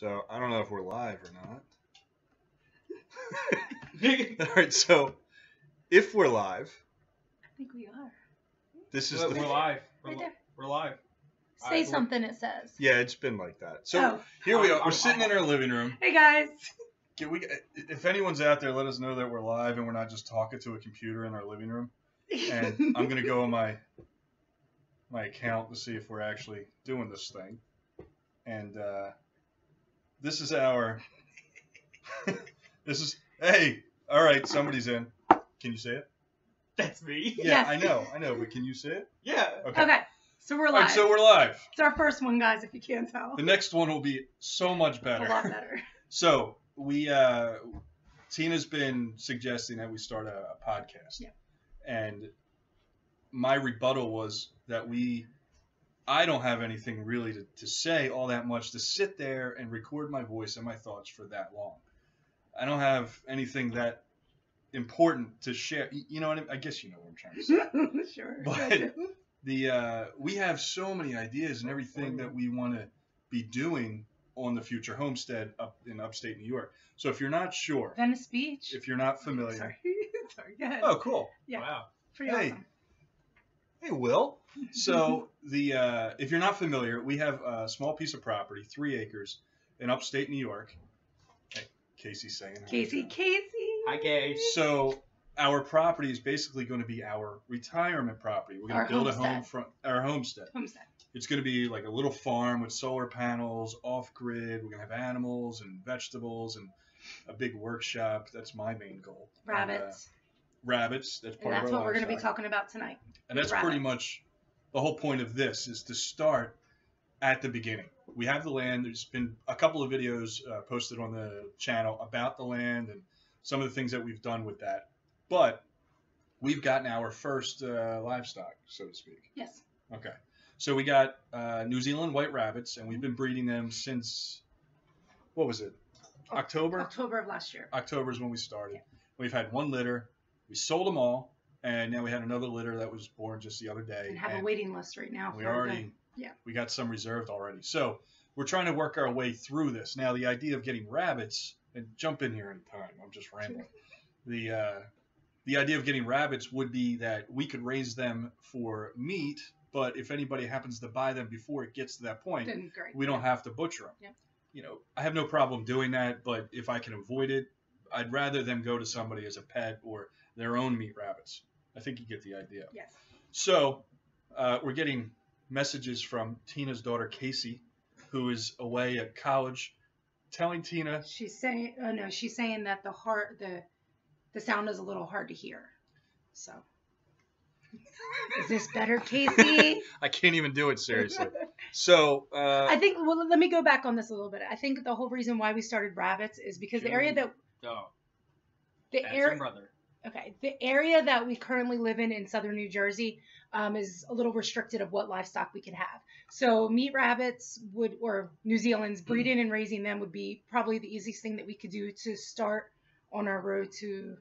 So I don't know if we're live or not. All right, so if we're live, I think we are. this is Look, the we're live. We're, Right li- there. we're live. Say Alright, well- something. It says. yeah, it's been like that. So Oh. here we are. We're sitting in our living room. Hey guys. Can we? If anyone's out there, let us know that we're live and we're not just talking to a computer in our living room. And I'm gonna go on my my account to see if we're actually doing this thing. And uh, this is our. this is hey. All right, somebody's in. Can you say it? That's me. Yeah, Yes. I know, I know, but can you say it? Yeah. Okay. Okay, So we're All live. right, so we're live. it's our first one, guys. If you can't tell, The next one will be so much better. a better. lot better. So we, uh, Tina's been suggesting that we start a, a podcast, Yeah. and my rebuttal was that we, I don't have anything really to, to say all that much to sit there and record my voice and my thoughts for that long. I don't have anything that important to share. You know what I, mean? I guess you know what I'm trying to say. sure. But- the uh, we have so many ideas and everything that we want to be doing on the future homestead up in upstate New York. So if you're not sure, Venice Beach. if you're not familiar, Sorry. Sorry. Go ahead. oh cool, Yeah. Wow. Pretty hey. awesome. hey Will. So the uh, if you're not familiar, we have a small piece of property, three acres, in upstate New York. Hey, Casey's saying. hi. Casey. Casey. Hi, Gay. So our property is basically going to be our retirement property. We're going to build a home homestead. from our homestead. Homestead. It's going to be like a little farm with solar panels, off grid. We're going to have animals and vegetables and a big workshop. That's my main goal. And, uh, Rabbits. rabbits. That's And, part that's of our what we're going to be talking about tonight. And that's pretty much the whole point of this is to start at the beginning. We have the land. There's been a couple of videos uh, posted on the channel about the land and some of the things that we've done with that. But we've gotten our first uh, livestock, so to speak. Yes. Okay. So we got uh, New Zealand white rabbits, and we've been breeding them since what was it? October. October of last year. October is when we started. We've had one litter. We sold them all, and now we had another litter that was born just the other day. And have a waiting list right now. we for already, yeah. we got some reserved already. So we're trying to work our way through this. Now the idea of getting rabbits, and jump in here anytime. I'm just rambling. The uh, the idea of getting rabbits would be that we could raise them for meat, but if anybody happens to buy them before it gets to that point, we don't have to butcher them. Yeah. You know, I have no problem doing that, but if I can avoid it, I'd rather them go to somebody as a pet or their own meat rabbits. I think you get the idea. Yes. So, uh, we're getting messages from Tina's daughter Casey, who is away at college, telling Tina, She's saying, oh no, she's saying that the heart, the, the sound is a little hard to hear. So, is this better, Casey? I can't even do it seriously. So, uh, I think. Well, let me go back on this a little bit. I think the whole reason why we started rabbits is because the area that Oh, the that's area brother. Okay, the area that we currently live in in southern New Jersey um, is a little restricted of what livestock we could have. So meat rabbits would, or New Zealand's breeding and raising them would be probably the easiest thing that we could do to start on our road to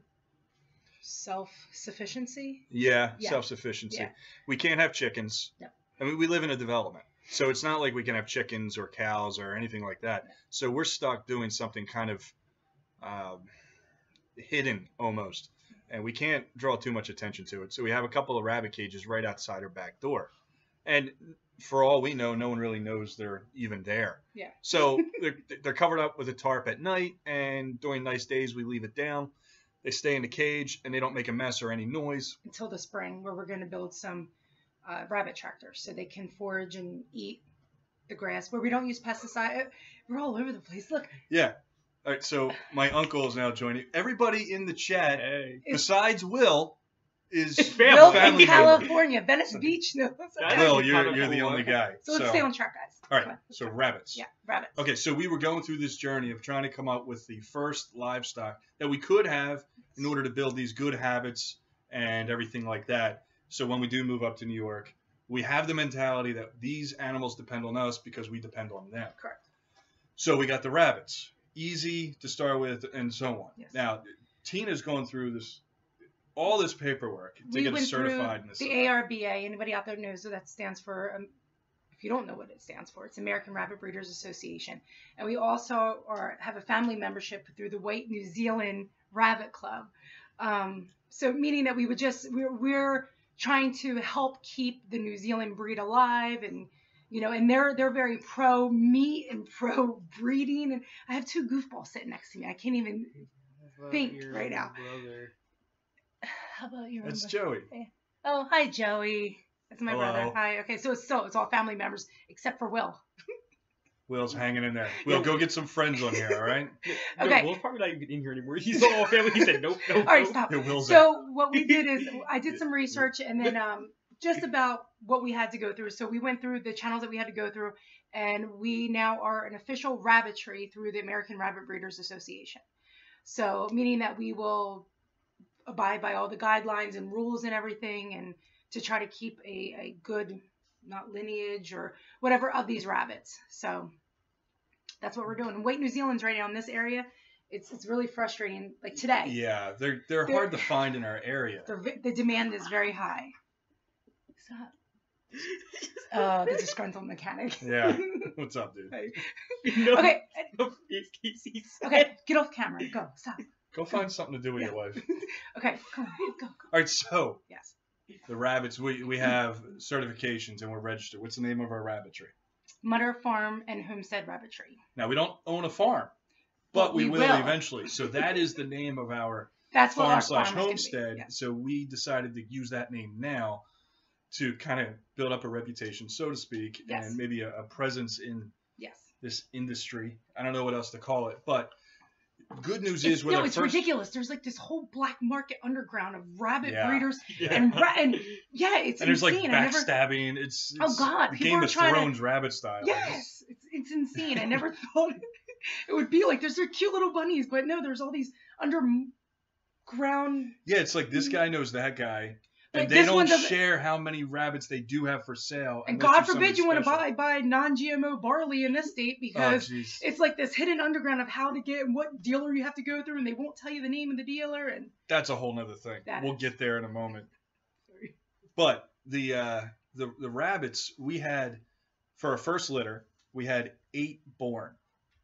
self-sufficiency. Yeah, Yeah. self-sufficiency. Yeah. We can't have chickens. Yep. I mean, we live in a development, so it's not like we can have chickens or cows or anything like that. No. So we're stuck doing something kind of um, hidden almost, and we can't draw too much attention to it. So we have a couple of rabbit cages right outside our back door, and for all we know, no one really knows they're even there. Yeah. So they're, they're covered up with a tarp at night, and during nice days we leave it down. They stay in the cage and they don't make a mess or any noise. until the spring, where we're going to build some uh, rabbit tractors so they can forage and eat the grass. Where we don't use pesticide. We're all over the place. Look, Yeah. All right. So my uncle is now joining. Everybody in the chat, Hey. besides Will, is It's family. Bill family in member. California, Venice Beach. No, That's Will, you're kinda you're the cool. only guy. so let's stay on track, guys. all Come right. on, So rabbits. Yeah, rabbits. Okay. So we were going through this journey of trying to come up with the first livestock that we could have in order to build these good habits and everything like that. So when we do move up to New York, we have the mentality that these animals depend on us because we depend on them. Correct. So we got the rabbits, easy to start with, and so on. Yes. Now, Tina's going through this, all this paperwork to we get went certified in through the ARBA. Anybody out there knows that that stands for um, If you don't know what it stands for, it's American Rabbit Breeders Association, and we also are have a family membership through the White New Zealand Rabbit Club. Um, so meaning that we would just we're, we're trying to help keep the New Zealand breed alive and you know and they're they're very pro meat and pro breeding and I have two goofballs sitting next to me. I can't even think right now. Brother. how about you? That's Rumba? Joey. Oh, hi Joey. That's my brother. Hi. Okay, so it's so it's all family members except for Will. Will's hanging in there. Will, go get some friends on here, all right? No, Okay. Will's probably not even in here anymore. He's all family. He said nope, nope. All right, nope. stop. Yeah, Will's So what we did is I did some research and then um, just about what we had to go through. So we went through the channels that we had to go through, and we now are an official rabbitry through the American Rabbit Breeders Association. So meaning that we will abide by all the guidelines and rules and everything, and to try to keep a, a good not lineage or whatever of these rabbits. So that's what we're doing. Wait, New Zealand's right now in this area. It's it's really frustrating. Like today, Yeah, they're they're They're- hard to find in our area. the, the demand is very high. Stop. Uh, the disgruntled mechanic. Yeah. What's up, dude? You know, okay, no, okay, get off camera. Go. Stop. Go find something to do with your life. Okay, come on, go, go. All right, so Yes. the rabbits, we, we have certifications and we're registered. What's the name of our rabbitry? Mutter Farm and Homestead Rabbitry. Now, we don't own a farm, but But we, we will, will. eventually. So that is the name of our That's farm slash farm is gonna be. homestead. Yes. So we decided to use that name now to kind of build up a reputation, so to speak, Yes. and maybe a, a presence in Yes. this industry. I don't know what else to call it, but good news It's, is no, it's first, ridiculous. There's like this whole black market underground of rabbit Yeah. breeders Yeah. and ra- and yeah, it's and there's like insane. I never. backstabbing. It's, Oh, God, the Game of trying to- Thrones rabbit style. Yes, it's, it's insane. I never thought it would be like there's their cute little bunnies, but no, there's all these underground. Yeah, it's like this mm. guy knows that guy, But and they don't share how many rabbits they do have for sale. And God forbid you want to buy buy non-GMO barley in this state because Oh, it's like this hidden underground of how to get and what dealer you have to go through, and they won't tell you the name of the dealer. And That's a whole nother thing. That we'll is. get there in a moment. Sorry. But the uh, the the rabbits we had for our first litter, we had eight born.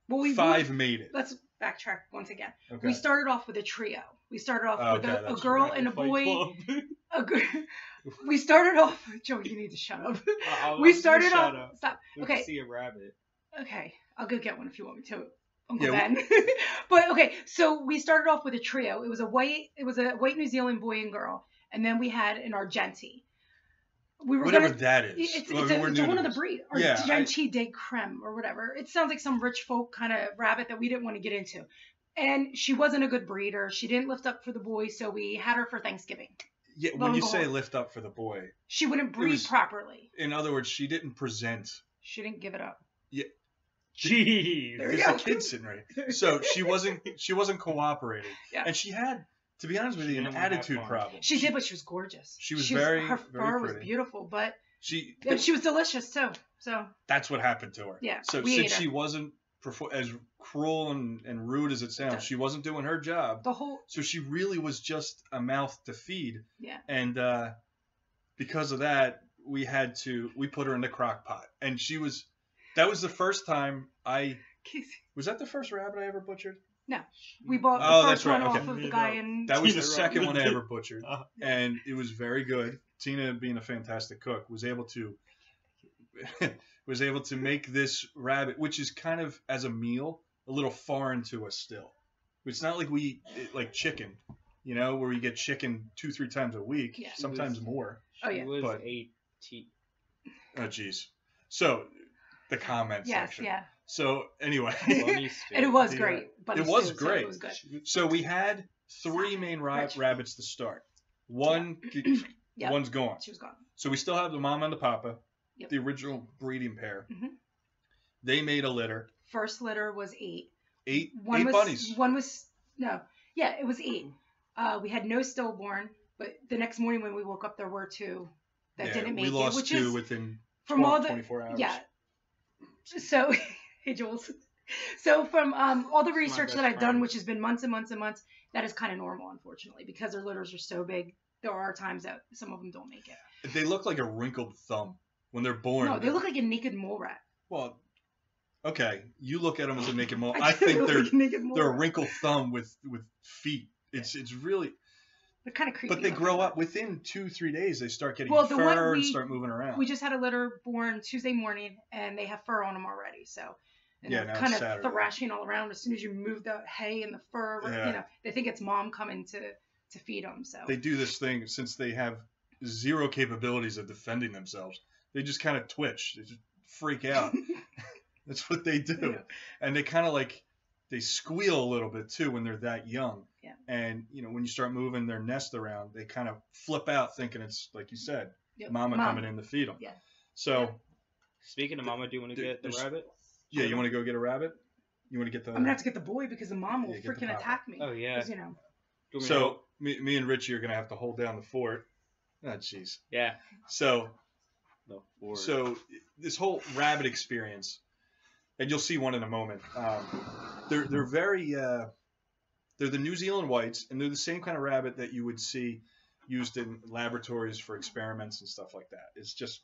well, we Five made it. Let's backtrack once again. Okay. We started off with a trio. We started off Oh, with a, a girl right. and a boy. Club. A gr- we started off. Joe, you need to shut up. I- I we started off. up. Stop. We Okay. see a rabbit. Okay, I'll go get one if you want me to, Uncle Yeah, Ben. but okay, so we started off with a trio. It was a white, it was a white New Zealand boy and girl, and then we had an Argenti. We were Whatever gonna. that is. It's, Well, it's, a, we're it's one of the this. breed, Yeah, I- de Creme or whatever. It sounds like some rich folk kind of rabbit that we didn't want to get into. And she wasn't a good breeder. She didn't lift up for the boy, so we had her for Thanksgiving. Yeah, when and you say lift up for the boy, She wouldn't breathe was- properly. in other words, she didn't present. She didn't give it up. Jeez. There we There's go. a kid sitting right. So she wasn't she wasn't cooperating, Yeah. and she had, to be honest with She you, an didn't have attitude fun. problem. She did, but she was gorgeous. She was very, her very fur was pretty. beautiful, but She and she was delicious too. So that's what happened to her. Yeah, So we since ate her. she wasn't perfor- as cruel and, and rude as it sounds, she wasn't doing her job. the whole So she really was just a mouth to feed. Yeah. And uh, because of that, we had to we put her in the crock pot, and she was. That was the first time I Casey. was that the first rabbit I ever butchered. No, we bought the Oh, first that's right, one okay. off of the guy in. That was the Tina second one I ever butchered, Uh, and it was very good. Tina, being a fantastic cook, was able to was able to make this rabbit, which is kind of as a meal a little foreign to us still. It's not like we eat like chicken, you know, where we get chicken two three times a week, Yeah. sometimes more. Oh, she yeah. was But- a T. Oh, jeez. So the comment yes, section. yeah, So anyway, and it was Yeah. great. But It was stew, so great. it was good. so we had three main ra- rabbits to start. One, Yeah. one's gone. She was gone. So we still have the mom and the papa, Yep. the original breeding pair. Mhm. They made a litter. First litter was eight. Eight, One eight was bunnies. one was no, yeah, it was eight. Uh, we had no stillborn, but the next morning when we woke up, there were two that yeah, didn't make it. we lost it, which two is within from 12, all the 24 hours. yeah. So, hey Jules. So from um, all the research that I've done, which has been months and months and months, that is kind of normal, unfortunately, because their litters are so big. There are times that some of them don't make it. They look like a wrinkled thumb when they're born. No, they look like a naked mole rat. well. Okay, you look at them as a naked mole. do I think they're a naked mole they're a wrinkled thumb with with feet. It's it's really, They're kind of creepy. but they grow up within two three days. They start getting Well, fur and start moving around. We just had a litter born Tuesday morning, and they have fur on them already. So, and Yeah, kind of Saturday. thrashing all around. As soon as you move the hay and the fur, Yeah. you know, they think it's mom coming to to feed them. So they do this thing since they have zero capabilities of defending themselves. They just kind of twitch. They just freak out. That's what they do. Yeah. And they kind of like they squeal a little bit too when they're that young. Yeah. And you know when you start moving their nest around, they kind of flip out thinking it's like you said, Yep. mama Mom. coming in to feed them. Yeah. So Yeah. Speaking of mama, do you want to get the rabbit? yeah, you want to go get a rabbit? You want to get the I'm gonna have to get the boy because the mom will Yeah, freaking attack me. Oh yeah. you know, Do you want me So me, me and Richie are gonna have to hold down the fort. Oh jeez. yeah. So The four. So this whole rabbit experience, and you'll see one in a moment. Um, they're they're very uh, they're the New Zealand whites, and they're the same kind of rabbit that you would see used in laboratories for experiments and stuff like that. It's just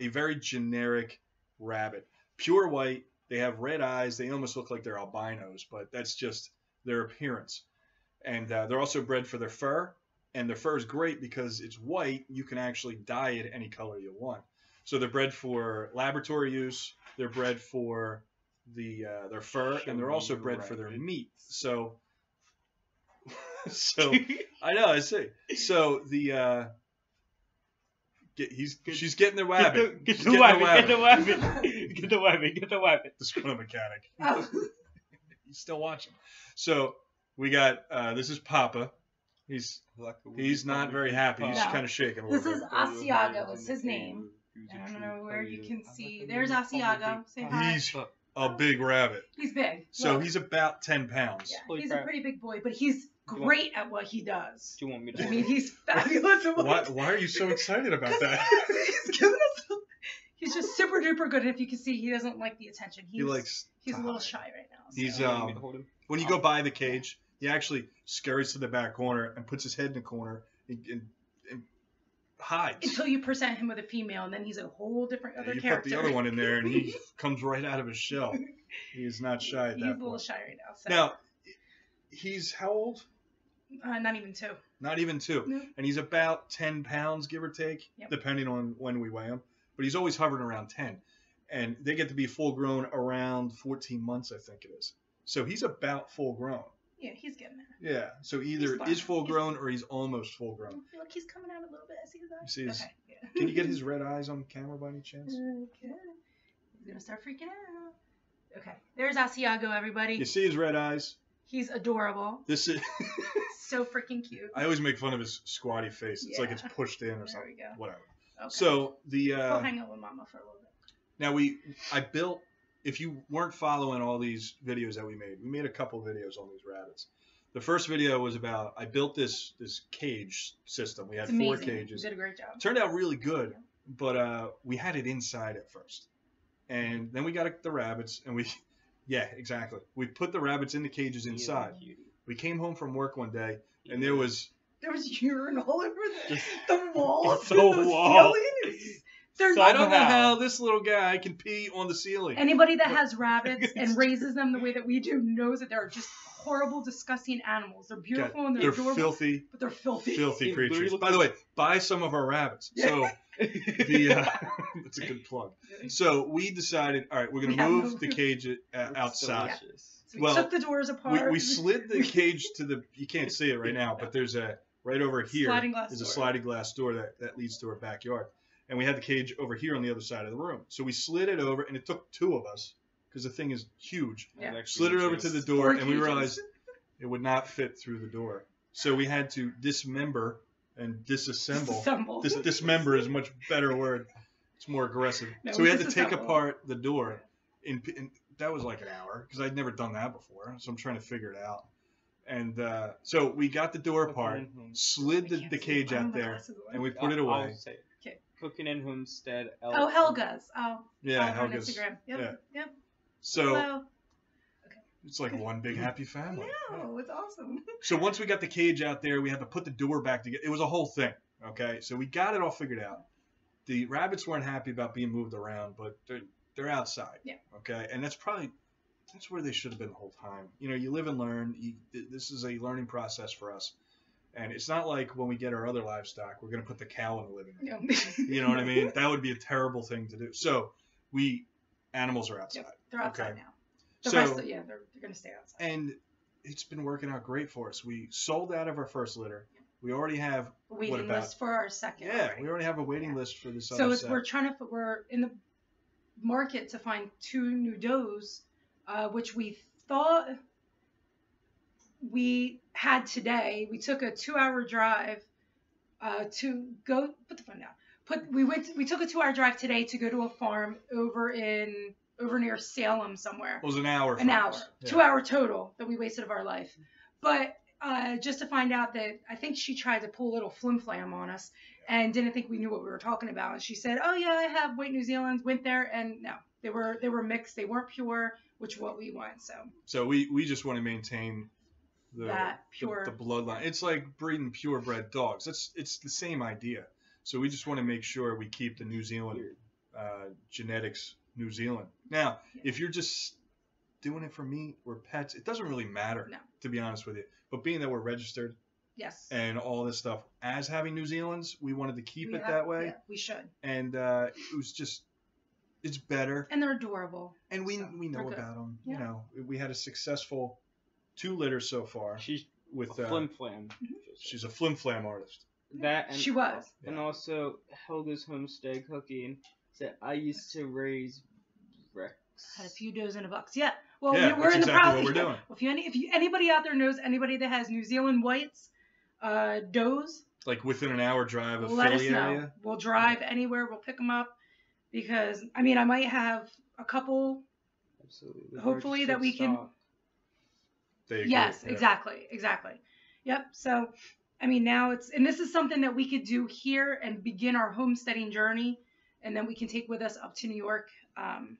a very generic rabbit, pure white. They have red eyes. They almost look like they're albinos, but that's just their appearance. And uh, they're also bred for their fur, and their fur is great because it's white. You can actually dye it any color you want. So they're bred for laboratory use. They're bred for the uh, their fur, Show and they're also your bred for their meat. So, so I know I see. So the uh, get, he's Get- she's getting the Get wabbit. the, get the getting wabbit, get the wabbit, get the wabbit, get the wabbit. The squirrel mechanic. oh, He's still watching. So we got uh, this is Papa. He's he's not very happy. He's No. kind of shaking a This little is bit. Asiago is his name. I don't know where you can see. There's Asiago. Say hi. He's a big rabbit. He's big. So Look. he's about ten pounds. yeah, Holy he's a pretty big boy, but he's you want- great at what he does. Do you want me to? I mean, he's fabulous at what Why, why are you so excited about that? he's giving us. He's just super duper good. If you can see, he doesn't like the attention. He's, he likes. He's a little shy right now. so- He's, Do you um, to hold him? When you go by the cage, he actually scurries to the back corner and puts his head in the corner and, and, and hides. until you present him with a female, and then he's a whole different other you character. put the other one in there, and he comes right out of his shell. He is not shy at he's that a little point. shy right now. So. Now, he's how old? uh, not even two. Not even two. No. And he's about 10 pounds, give or take, Yep. depending on when we weigh him. But he's always hovering around 10. And they get to be full grown around 14 months, I think it is. So he's about full grown. Yeah, he's getting there. Yeah. So either is full grown or he's almost full grown. Look, he's coming out a little bit. See that? You see his- Okay. Yeah. Can you get his red eyes on camera by any chance? Okay. He's gonna start freaking out. Okay. There's Asiago, everybody. You see his red eyes? He's adorable. This is. So freaking cute. I always make fun of his squatty face. It's like it's pushed in or There something. we go. Whatever. Okay. So the we'll uh, hang out with Mama for a little bit. now we I built. If you weren't following all these videos that we made, we made a couple videos on these rabbits. The first video was about I built this this cage system. We had It's four amazing. cages. You did a great job. Turned out really good, but uh, we had it inside at first, and then we got the rabbits, and we, yeah, exactly. We put the rabbits in the cages inside. cutie. We came home from work one day, and there was There was urine all over the, the walls. The and the wall. ceiling. There's So I don't know Somehow. how this little guy can pee on the ceiling. Anybody that has rabbits and raises them the way that we do knows that they're just horrible, disgusting animals. They're beautiful and they're, They're adorable, filthy, but they're filthy. filthy creatures. By the way, buy some of our rabbits. So the uh, that's a good plug. So we decided, all right, we're gonna We move no the cage uh, Looks outside. delicious. So we well, took the doors apart. we slid the cage to the. You can't see it right now, but there's a right over here. Sliding glass There's a sliding glass door that, that leads to our backyard, and we had the cage over here on the other side of the room. So we slid it over, and it took two of us because the thing is huge. Yeah. I've Slid it over to the door, and we realized it would not fit through the door. So we had to dismember and disassemble. Disassemble. Dis- dismember is a much better word. It's more aggressive. No, so we had to take apart the door. In, in that was like an hour because I'd never done that before. So I'm trying to figure it out. And uh, so we got the door apart, slid the, the cage out there, glasses and we put it I'll- away. Cooking in Homestead. Oh, Helga's. Oh, Yeah, follow on Helga's. Instagram. Yep. Yeah. Yep. So Hello. it's like one big happy family. No, it's awesome. So once we got the cage out there, we had to put the door back together. It was a whole thing. Okay, so we got it all figured out. the rabbits weren't happy about being moved around, but they're they're outside. Yeah. Okay, and that's probably that's where they should have been the whole time. You know, you live and learn. You, this is a learning process for us, and it's not like when we get our other livestock, we're gonna put the cow in the living room. You know, You know what I mean? That would be a terrible thing to do. So we animals are outside. they're outside Okay. now. The So- rest of yeah, they're, they're gonna stay outside. and it's been working out great for us. We sold out of our first litter. We already have Waiting about- list for our second. yeah, already. we already have a waiting Yeah. list for this So other it's, set. we're trying to we're in the market to find two new does, uh, which we thought we had today. We took a two-hour drive uh, to go. Put the phone down. Put we went. We took a two-hour drive today to go to a farm over in over near Salem somewhere It was an hour. an hour. Yeah. two hour total that we wasted of our life. But uh, just to find out that I think she tried to pull a little flim flam on us and didn't think we knew what we were talking about. And she said, "Oh yeah, I have white New Zealand's." Went there and no, they were they were mixed. They weren't pure, which what we want. So So we, we just want to maintain the, That pure- the, bloodline. It's like breeding purebred dogs. It's it's the same idea. So we just want to make sure we keep the New Zealand uh, genetics New Zealand. Now, if you're just doing it for meat or pets, it doesn't really matter. No. To be honest with you, but being that we're registered yes, and all this stuff, as having New Zealand's, we wanted to keep We it have- that way, yeah, we should, and uh, it was just it's better and they're adorable. and we So, we know about them. Yeah. You know, we had a successful two litters so far She's with a uh, flim flam. she's a flim flam artist. That and She was. and Yeah. also Helga's homestead cooking said I used to raise Rex. Had a few dozen of bucks. Yeah. Well, Yeah, we- we're that's in the exactly process. what we're doing. If you any, if you anybody out there knows anybody that has New Zealand whites, uh, does, Like within an hour drive of let us Philly know. area. We'll drive anywhere. We'll pick them up because I mean I might have a couple. Absolutely. Hopefully that registered we can- stock. They agree, Yes, yeah. exactly, exactly. Yep. So, I mean now it's and this is something that we could do here and begin our homesteading journey, and then we can take with us up to New York. Um,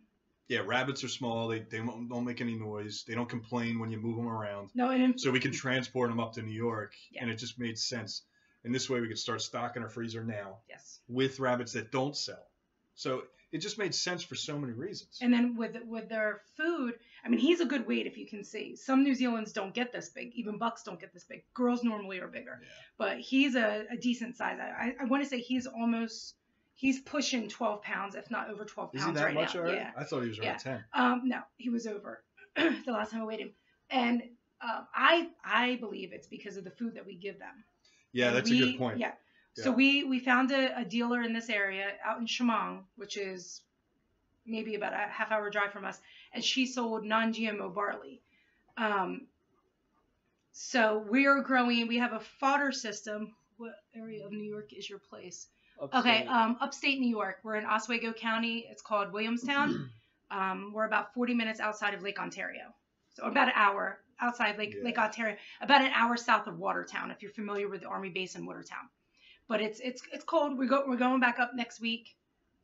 Yeah, rabbits are small. They they won't, don't make any noise. They don't complain when you move them around. no, and So we can transport them up to New York, Yeah. and it just made sense. And this way we could start stocking our freezer now yes. with rabbits that don't sell. So it just made sense for so many reasons. And then with with their food, I mean, he's a good weight if you can see. Some New Zealand's don't get this big. Even bucks don't get this big. Girls normally are bigger, Yeah. but he's a, a decent size. I, I, I want to say he's almost he's pushing 12 pounds, if not over 12 pounds. Is he that right much now. already? Yeah. I thought he was around Yeah. ten. Um, no, he was over the last time I weighed him, and um, I I believe it's because of the food that we give them. Yeah, And that's a good point. Yeah. So we we found a, a dealer in this area out in Shamong, which is maybe about a half hour drive from us, and she sold non-GMO barley. Um, so we are growing. We have a fodder system. What area of New York is your place? Okay, Upstate. um, upstate New York. We're in Oswego County. It's called Williamstown. um, we're about 40 minutes outside of Lake Ontario, so about an hour outside Lake Yeah. Lake Ontario, about an hour south of Watertown. If you're familiar with the Army base in Watertown, but it's it's it's cold. We go we're going back up next week.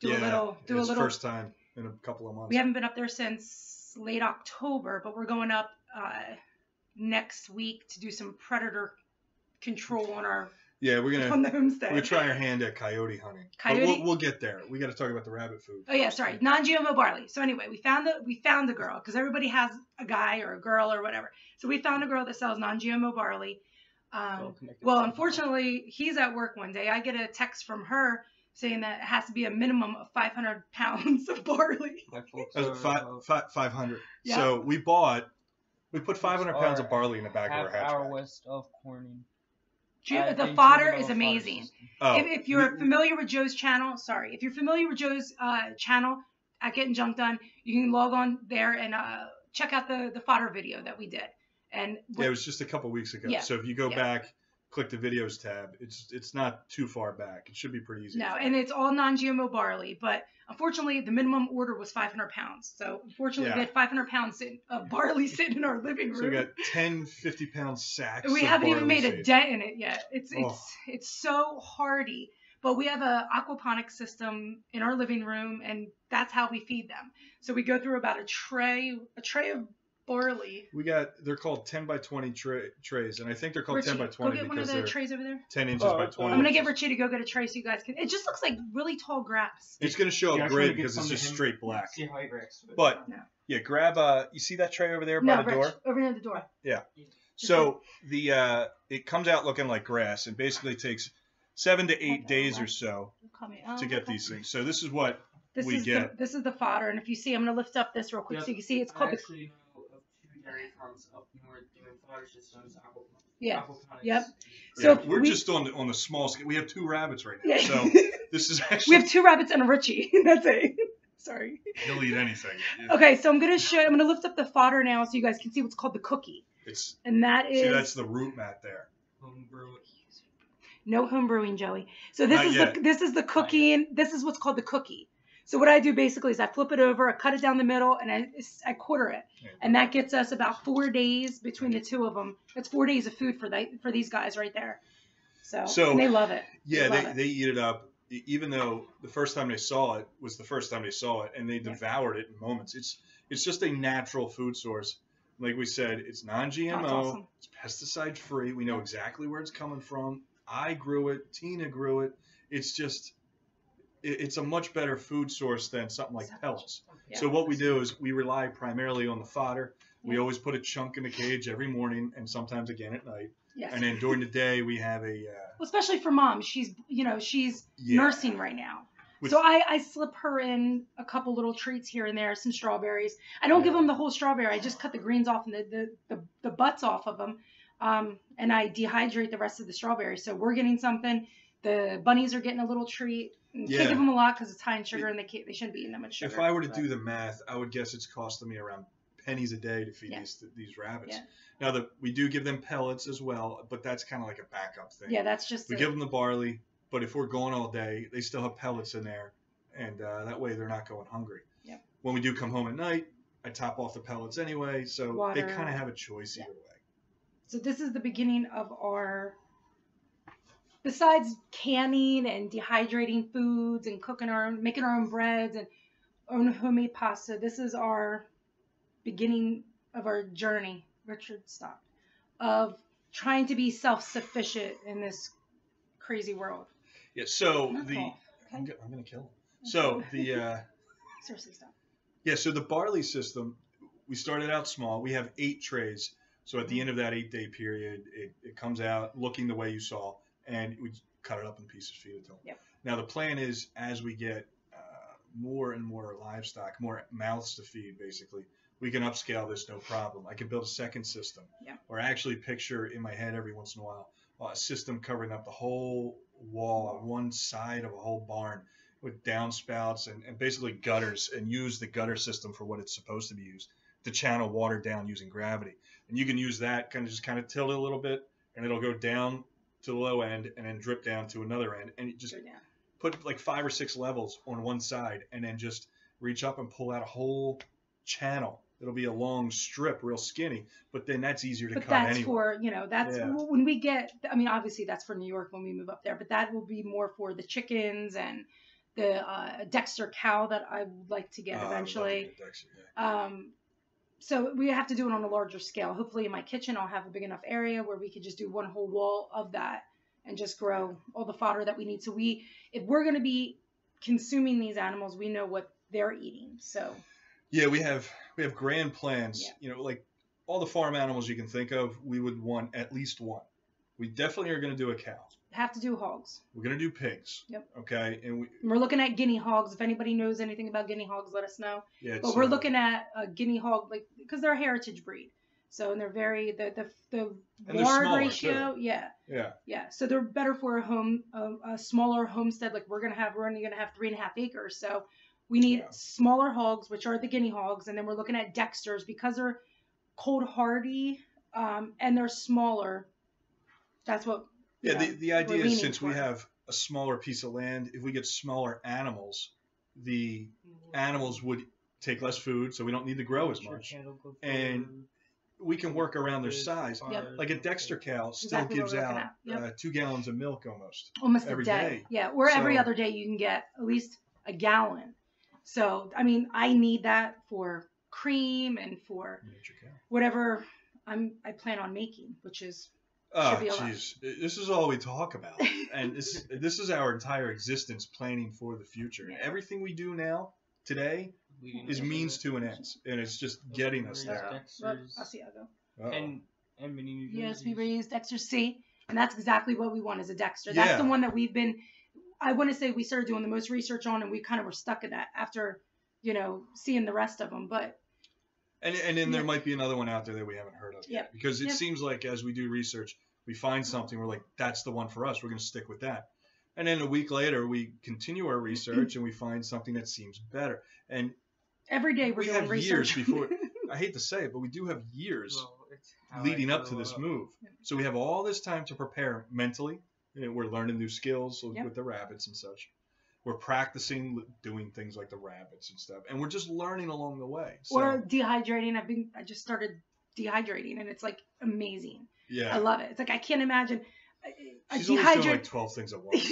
Do yeah, a little do a little. first time in a couple of months. We haven't been up there since late October, but we're going up uh, next week to do some predator control on our yeah, we're gonna on the homestead. we're gonna try our hand at coyote hunting. But Coyote? we'll, we'll get there. We got to talk about the rabbit food. Oh yeah, sorry, non-GMO barley. So anyway, we found the we found the girl because everybody has a guy or a girl or whatever. So we found a girl that sells non-GMO barley. Um, Well connected well, somehow. unfortunately, he's at work one day. I get a text from her saying that it has to be a minimum of 500 pounds of barley. My folks are five, about five, 500. Yeah. So we bought, we put 500 pounds of barley in the back of half our hour west of Corning. Ju- I the fodder is amazing. Oh, if, if you're familiar with Joe's channel, sorry, if you're familiar with Joe's uh, channel at Getting Junk Done, you can log on there and uh, check out the the fodder video that we did. And yeah, it was just a couple weeks ago. Yeah. So if you go Yeah. back, click the videos tab. It's it's not too far back. It should be pretty easy. No, and it's all non-GMO barley, but unfortunately, the minimum order was 500 pounds. So unfortunately, Yeah. we had 500 pounds of barley sitting in our living room. So we got 10 50 pound sacks. We haven't even made a dent in it yet. It's Oh. it's it's so hardy. But we have a aquaponics system in our living room, and that's how we feed them. So we go through about a tray, a tray of barley. We got they're called 10 by 20 tra- trays, and I think they're called Richie, 10 by twenty. go 20 get one of because the they're trays over there. 10 inches Oh, by 20. I'm gonna get inches. Richie to go get a tray so you guys can. It just looks like really tall grass. It's gonna show Yeah, up I'm trying to great because it's just him. straight black. See how he reacts. But No. yeah, grab uh you see that tray over there No, by the Rich, door? over near the door. Yeah. So the uh it comes out looking like grass and basically takes seven to eight days or so Call me. Oh, to get these things. So this is what This we is get. the this is the fodder, and if you see, I'm gonna lift up this real quick Yep. so you can see it's I called the actually know of two dairy farms up north doing fodder systems. Aqua, yeah. aquaponics. Yep. yeah, So we're we- just on the on the small scale. We have two rabbits right now. Yeah. So this is actually. we have two rabbits and a Richie. That's it. Sorry. he'll eat anything. Okay, so I'm gonna show. I'm gonna lift up the fodder now so you guys can see what's called the cookie, It's and that see that's the root mat there. Homebrew. no home brewing, Joey. So this Not is yet. the this is the cookie, and this is what's called the cookie. So what I do basically is I flip it over, I cut it down the middle, and I I quarter it, and that gets us about four days between the two of them. That's four days of food for they, for these guys right there. So, So- and they love it. Yeah, Love they, it. they eat it up. Even though the first time they saw it was the first time they saw it, and they devoured it in moments. It's it's just a natural food source. Like we said, it's non-GMO. Oh, awesome. It's pesticide free. We know exactly where it's coming from. I grew it. Tina grew it. It's just it's a much better food source than something like pellets. Yeah. So what we do is we rely primarily on the fodder. We always put a chunk in the cage every morning, and sometimes again at night. Yes. And then during the day we have a uh, Well, especially for mom, she's you know she's yeah. nursing right now. With- so I, I slip her in a couple little treats here and there, some strawberries. I don't give them the whole strawberry. I just cut the greens off and the the, the, the butts off of them, um, and I dehydrate the rest of the strawberries. So we're getting something. The bunnies are getting a little treat. And Yeah. Can't give them a lot because it's high in sugar and they can't, they shouldn't be eating that much sugar. If I were to but- do the math, I would guess it's costing me around pennies a day to feed Yeah. these these rabbits. Yeah. Now the, we do give them pellets as well, but that's kind of like a backup thing. yeah, that's just we a- give them the barley, but if we're gone all day, they still have pellets in there, and uh, that way they're not going hungry. Yep. When we do come home at night, I top off the pellets anyway, so Water. they kind of have a choice Yeah. either way. So this is the beginning of our. Besides canning and dehydrating foods and cooking our own, making our own breads and own homemade pasta, this is our beginning of our journey. Richard, stop. Of trying to be self-sufficient in this crazy world. Yeah. So Not the I'm, okay? go- I'm gonna kill him. So the uh, Seriously, stop. Yeah, so the barley system, we started out small. We have eight trays. So at the end of that eight day period, it, it comes out looking the way you saw, and we cut it up in pieces, feed it to them. Yep. Now the plan is as we get uh, more and more livestock, more mouths to feed, basically, we can upscale this no problem. I can build a second system, Yep. or actually picture in my head every once in a while uh, a system covering up the whole wall on one side of a whole barn with downspouts and, and basically gutters and use the gutter system for what it's supposed to be used to channel water down using gravity. And you can use that kind of just kind of tilt it a little bit and it'll go down to the low end and then drip down to another end and you just put like five or six levels on one side and then just reach up and pull out a whole channel. It'll be a long strip, real skinny, but then that's easier to But cut that's anyway. for, you know, that's Yeah. when we get, I mean, obviously that's for New York when we move up there, but that will be more for the chickens and the uh, Dexter cow that I would like to get Oh, to eventually. get Dexter, yeah. Um, so we have to do it on a larger scale. Hopefully in my kitchen I'll have a big enough area where we could just do one whole wall of that and just grow all the fodder that we need. So we, if we're going to be consuming these animals, we know what they're eating. So Yeah, we have we have grand plans. Yeah. You know, like all the farm animals you can think of, we would want at least one. We definitely are going to do a cow. Have to do hogs. We're going to do pigs. Yep. Okay, and we we're looking at guinea hogs. If anybody knows anything about guinea hogs, let us know. yeah. But we're uh, looking at a guinea hog, like because they're a heritage breed. So and they're very the the the lard ratio, yeah, Yeah, yeah. So they're better for a home, a, a smaller homestead. Like we're gonna have, we're only gonna have three and a half acres, so we need Yeah. smaller hogs, which are the guinea hogs, and then we're looking at Dexters because they're cold hardy, um, and they're smaller. That's what. You yeah. know, The the idea is leaning since we toward. have a smaller piece of land, if we get smaller animals, the animals would take less food, so we don't need to grow as much. And We can work around their size. Yep. Like a Dexter cow still Exactly gives out. Yep. uh, two gallons of milk almost. almost every a day. day. Yeah, or every other day you can get at least a gallon. So I mean, I need that for cream and for whatever I'm I plan on making, which is Oh, Should be allowed. jeez. This is all we talk about. and this, this is our entire existence planning for the future. Yeah. Everything we do now, today, is means to an end. And it's just getting us there. well, Asiago. Uh-oh. And and mini New Yes, we Jerseys. raised Dexter C, and that's exactly what we want as a Dexter. That's Yeah. the one that we've been. I want to say we started doing the most research on, and we kind of were stuck in that after, you know, seeing the rest of them. But And, and then there might be another one out there that we haven't heard of Yeah. yet. Because it Yeah. seems like as we do research, we find something, we're like, that's the one for us. We're going to stick with that. And then a week later, we continue our research and we find something that seems better. And every day we're We doing have research. years before- I hate to say it, but we do have years Well, it's how I leading up to this up. move. So we have all this time to prepare mentally. You know, we're learning new skills with, Yep. with the rabbits and such. We're practicing doing things like the rabbits and stuff, and we're just learning along the way. So or dehydrating. I've been. I just started dehydrating, and it's like amazing. I love it. It's like I can't imagine. I, I she's always doing like twelve things at once.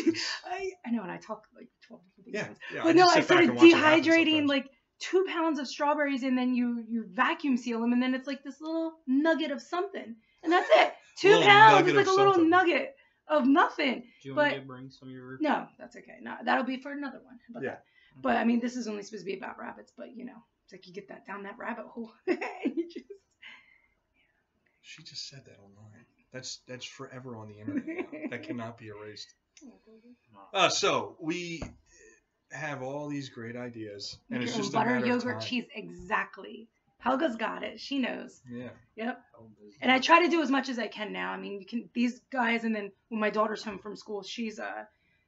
I, I know, and I talk like twelve different things. at yeah, yeah. But I no, I sit back started and watch it happen dehydrating like two pounds of strawberries, and then you you vacuum seal them, and then it's like this little nugget of something, and that's it. Two pounds is like of a little nugget of nothing. Do you want But- me to bring some of your? No, that's okay. No, that'll be for another one. How about Yeah. that? But I mean, this is only supposed to be about rabbits, but you know, it's like you get that down that rabbit hole. and you just She just said that online. That's that's forever on the internet. now. that cannot be erased. Uh, so we have all these great ideas, and it's And just a butter, matter yogurt, of time. cheese, exactly. Helga's got it. She knows. Yeah. Yep. And I try to do as much as I can now. I mean, you can these guys, and then when my daughter's home from school, she's uh,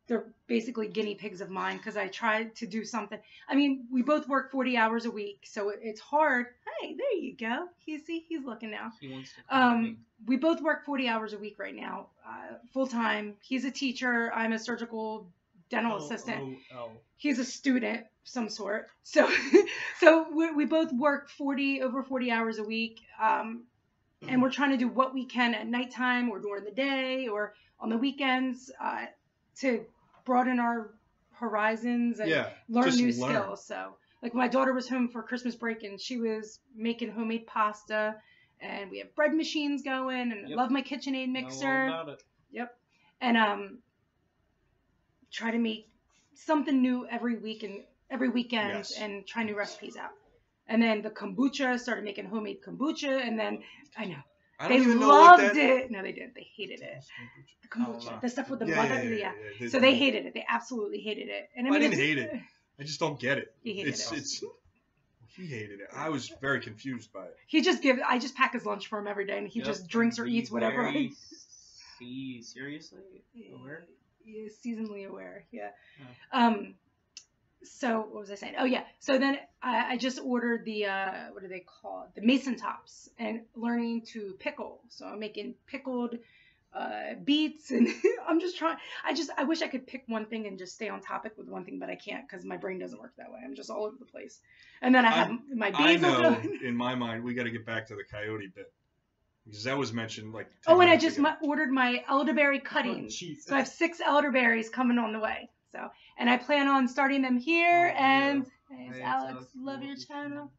they're basically guinea pigs of mine because I try to do something. I mean, we both work 40 hours a week, so it, it's hard. Hey, there you go. You see, he's looking now. He wants to. come with me. Um, we both work 40 hours a week right now, uh, full time. He's a teacher. I'm a surgical dental assistant he's a student of some sort so so we, we both work 40 over 40 hours a week um, and we're trying to do what we can at nighttime or during the day or on the weekends uh, to broaden our horizons and Yeah. learn new learn. skills so like my daughter was home for christmas break and she was making homemade pasta and we have bread machines going and Yep. I love my KitchenAid mixer about it. and um try to make something new every week and every weekend Yes. and try new recipes out. And then the kombucha started making homemade kombucha, and then I know I they don't even know what loved that. it. No, they didn't. They hated it. The kombucha, wow. the stuff with the yeah, mother. yeah, Yeah, yeah, yeah. So they hated it. They absolutely hated it. And I I mean, didn't hate it. I just don't get it. He hated It's it. it's. He hated it. I was very confused by it. He just gives. I just pack his lunch for him every day, and he Yep. just drinks or Be eats whatever. I- very See, seriously? Aware? Yeah, seasonally aware. Yeah. Oh. Um. So what was I saying? Oh yeah. So then I, I just ordered the uh, what do they call it? The mason tops and learning to pickle. So I'm making pickled uh, beets and I'm just trying. I just I wish I could pick one thing and just stay on topic with one thing, but I can't because my brain doesn't work that way. I'm just all over the place. And then I have my I basil. know in my mind we got to get back to the coyote bit because that was mentioned like. oh, and I just ago. my, ordered my elderberry Oh, cuttings. Jesus. So I have six elderberries coming on the way. So, and I plan on starting them here. Oh, and yeah. hey, Hey, it's Alex, Alex. love your Love your channel.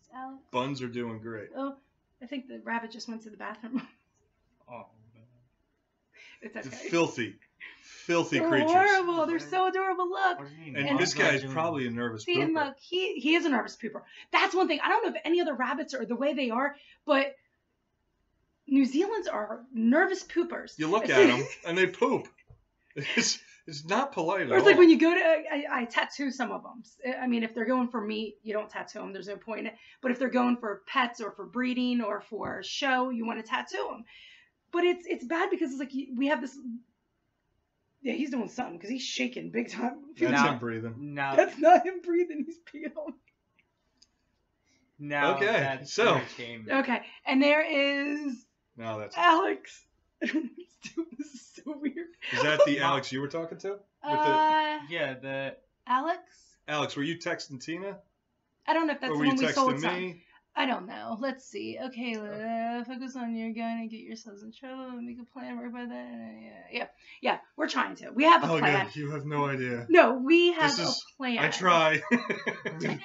It's Alex. buns are doing great. Oh, I think the rabbit just went to the bathroom. Oh, man. it's The okay. filthy, filthy They're creatures. horrible. They're so adorable. Look. What do you mean? And And- this Bugs are guy's probably a nervous See, and pooper. look, he he is a nervous pooper. That's one thing. I don't know if any other rabbits are the way they are, but New Zealand's are nervous poopers. You look at them and they poop. It's it's not polite at Or it's like when you go to, I, I tattoo some of them. I mean, if they're going for meat, you don't tattoo them. There's no point in it. But if they're going for pets or for breeding or for show, you want to tattoo them. But it's it's bad because it's like we have this. Yeah, he's doing something because he's shaking big time. That's Now- him breathing. Now, That's not him breathing. He's peeing on. now Okay, that's so- Okay, and there is No, that's Alex. He's this is so weird. is that the Alex you were talking to? With the Uh, Yeah, the Alex. Alex, were you texting Tina I don't know if that's or the were you one we sold texting some. I don't know. Let's see. Okay, uh, focus on your gun and get yourselves in trouble and make a plan. Work by that. Yeah, yeah, yeah. We're trying to. We have a Oh, plan. good. You have no idea. No, we have This a is- plan. I try.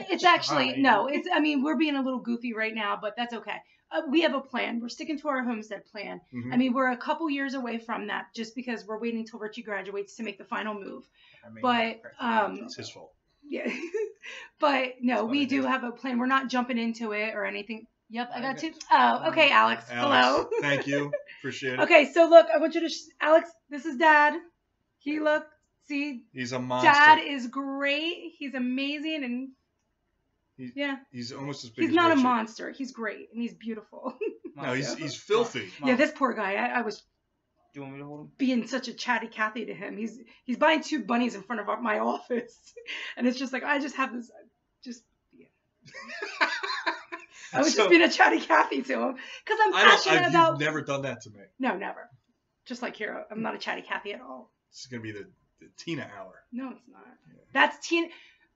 It's actually no. It's. I mean, we're being a little goofy right now, but that's okay. Uh, we have a plan. We're sticking to our homestead plan. Mhm. I mean, we're a couple years away from that, just because we're waiting till Richie graduates to make the final move. I mean, But um, It's his fault. yeah. but no, we do have a plan. We're not jumping into it or anything. Yep, I got two. Oh, okay, Alex. Hello. Thank you. Appreciate it. Okay, so look, I want you to, sh- Alex. This is Dad. He look, see, He's a monster. Dad is great. He's amazing, and He- yeah, He's almost as big as a he's as not a monster. He's great and he's beautiful. No, he's he's filthy. yeah, this poor guy. I, I was Do you want me to hold him? being such a chatty Cathy to him. He's he's buying two bunnies in front of my office, and it's just like I just have this, just. Yeah. I was So, just being a chatty Cathy to him because I'm I don't. passionate I've, about. You've never done that to me. No, never. Just like here, I'm not a chatty Cathy at all. This is gonna be the, the Tina hour. No, it's not. Yeah. That's Tina.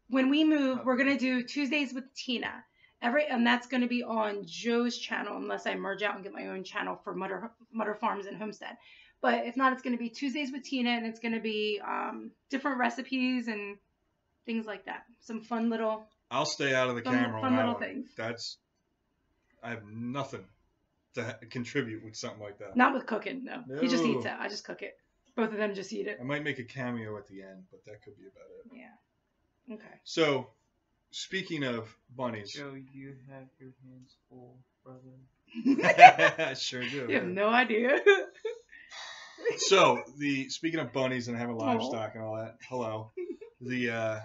When we move, we're gonna do Tuesdays with Tina. Every and that's gonna be on Joe's channel unless I merge out and get my own channel for Mutter Mutter Farms and Homestead. But if not, it's gonna be Tuesdays with Tina, and it's gonna be um, different recipes and things like that. Some fun little. I'll stay out of the Fun- camera fun little things. That's. I have nothing to ha- contribute with something like that. Not with cooking, no. He just eats it. I just cook it. Both of them just eat it. I might make a cameo at the end, but that could be about it. Yeah. Okay. So, speaking of bunnies, Joe, you have your hands full, brother. I sure do. You have no idea. so the speaking of bunnies and having livestock and all that, hello. The uh,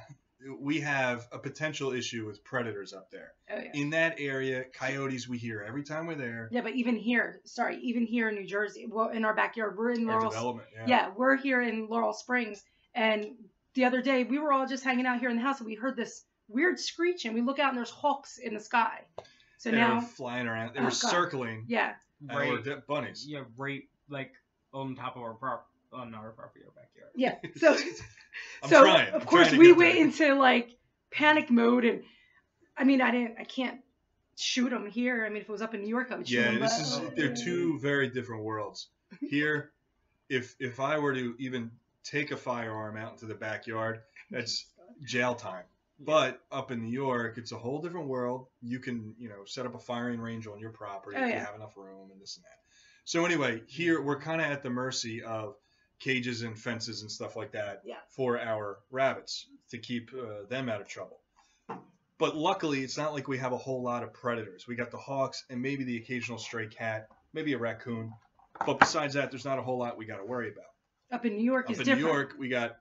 we have a potential issue with predators up there. oh yeah. In that area, coyotes we hear every time we're there. Yeah, but even here, sorry, even here in New Jersey, well, in our backyard, we're in Our Laurel. development, yeah. Yeah, we're here in Laurel Springs, and the other day we were all just hanging out here in the house, and we heard this weird screech, and we look out and there's hawks in the sky. So they were now, flying around. They Oh, were God. circling yeah, our Right. de- bunnies. Yeah, right, like on top of our prop, on our property, our backyard. yeah. So, I'm so trying. of I'm course trying to we went there. into like panic mode, and I mean, I didn't, I can't shoot them here. I mean, if it was up in New York, I would shoot Yeah, them. this is Oh. they're two very different worlds. Here, if if I were to even take a firearm out into the backyard, that's jail time. But up in New York, it's a whole different world. You can, you know, set up a firing range on your property Oh, if you have enough room and this and that. So anyway, here we're kind of at the mercy of cages and fences and stuff like that Yeah. for our rabbits to keep uh, them out of trouble. But luckily, it's not like we have a whole lot of predators. We got the hawks and maybe the occasional stray cat, maybe a raccoon. But besides that, there's not a whole lot we got to worry about. Up in New York Up is in different. New York, we got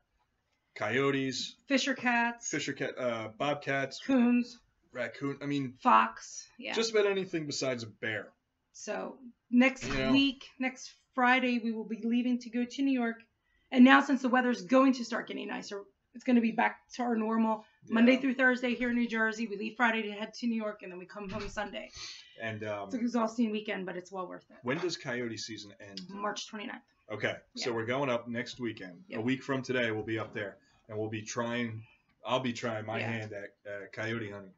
coyotes, Fisher cats, fisher cat, uh, bobcats, coons, raccoon. I mean, fox. Yeah. just about anything besides a bear. So next Yeah. week, next Friday, we will be leaving to go to New York. And now, since the weather's going to start getting nicer, it's going to be back to our normal Monday through Thursday here in New Jersey. We leave Friday to head to New York, and then we come home Sunday. And um, It's an exhausting weekend, but it's well worth it. when does coyote season end? March 29th. Okay, so we're going up next weekend. A week from today, we'll be up there, and we'll be trying. I'll be trying my Yeah. hand at uh, coyote hunting.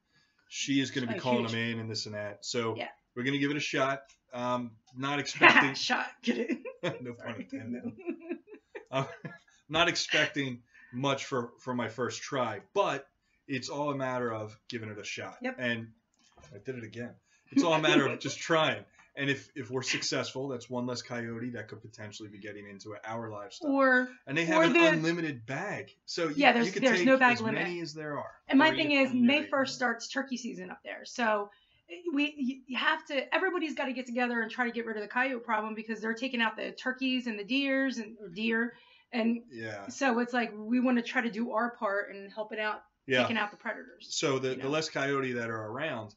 She is going to be Oh, calling huge. them in and this and that. So Yeah. we're going to give it a shot. Um, not expecting. Shot. Get it? no pun intended. I'm not expecting much for for my first try, but it's all a matter of giving it a shot. Yep. And I did it again. It's all a matter of just trying. And if if we're successful, that's one less coyote that could potentially be getting into our livestock. or, and they have an the- unlimited bag, so you, Yeah, there's- there's take no bag as limit. many as there are. and my thing is. May 1st starts turkey season up there. So we you- have to everybody's got to get together and try to get rid of the coyote problem because they're taking out the turkeys and the deers and deer and Yeah, so it's like we want to try to do our part and help it out yeah. taking out the predators So the, you the less coyote that are around,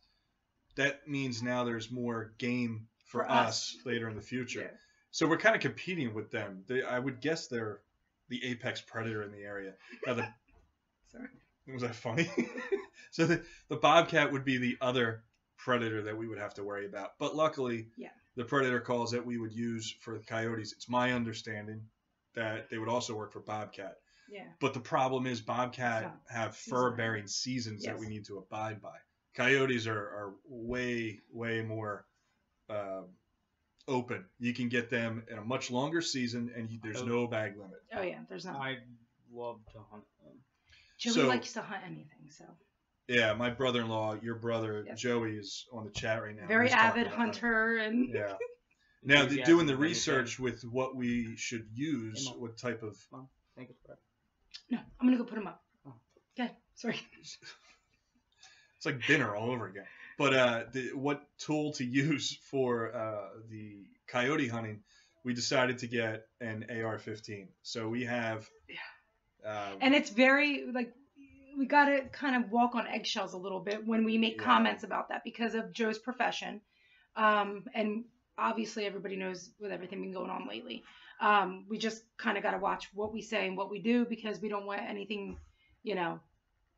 that means now there's more game for, For us. us. later in the future. Yeah. So we're kind of competing with them. They, I would guess they're the apex predator in the area. Now the, Sorry. was that funny? so the, the bobcat would be the other predator that we would have to worry about. But luckily, Yeah. the predator calls that we would use for the coyotes, it's my understanding that they would also work for bobcat. yeah But the problem is bobcat So, have fur bearing seasons that we need to abide by. Coyotes are, are way way more uh, open. You can get them in a much longer season, and you, there's no bag limit. Oh yeah, there's not. I'd love to hunt them. Joey so- likes to hunt anything, so Yeah, my brother-in-law, your brother Yes. Joey, is on the chat right now. very avid about hunting. hunter and Yeah. Now, the, doing the for anything. research with what we should use, what type of Thank you for that. no, I'm gonna go put him up. Oh. Okay, sorry. it's like dinner all over again. But uh, the, what tool to use for uh, the coyote hunting? We decided to get an AR-15. So we have. Uh, And it's very like we gotta kind of walk on eggshells a little bit when we make Yeah. comments about that because of Joe's profession, um, and obviously everybody knows with everything been going on lately. Um, we just kind of gotta watch what we say and what we do because we don't want anything, you know.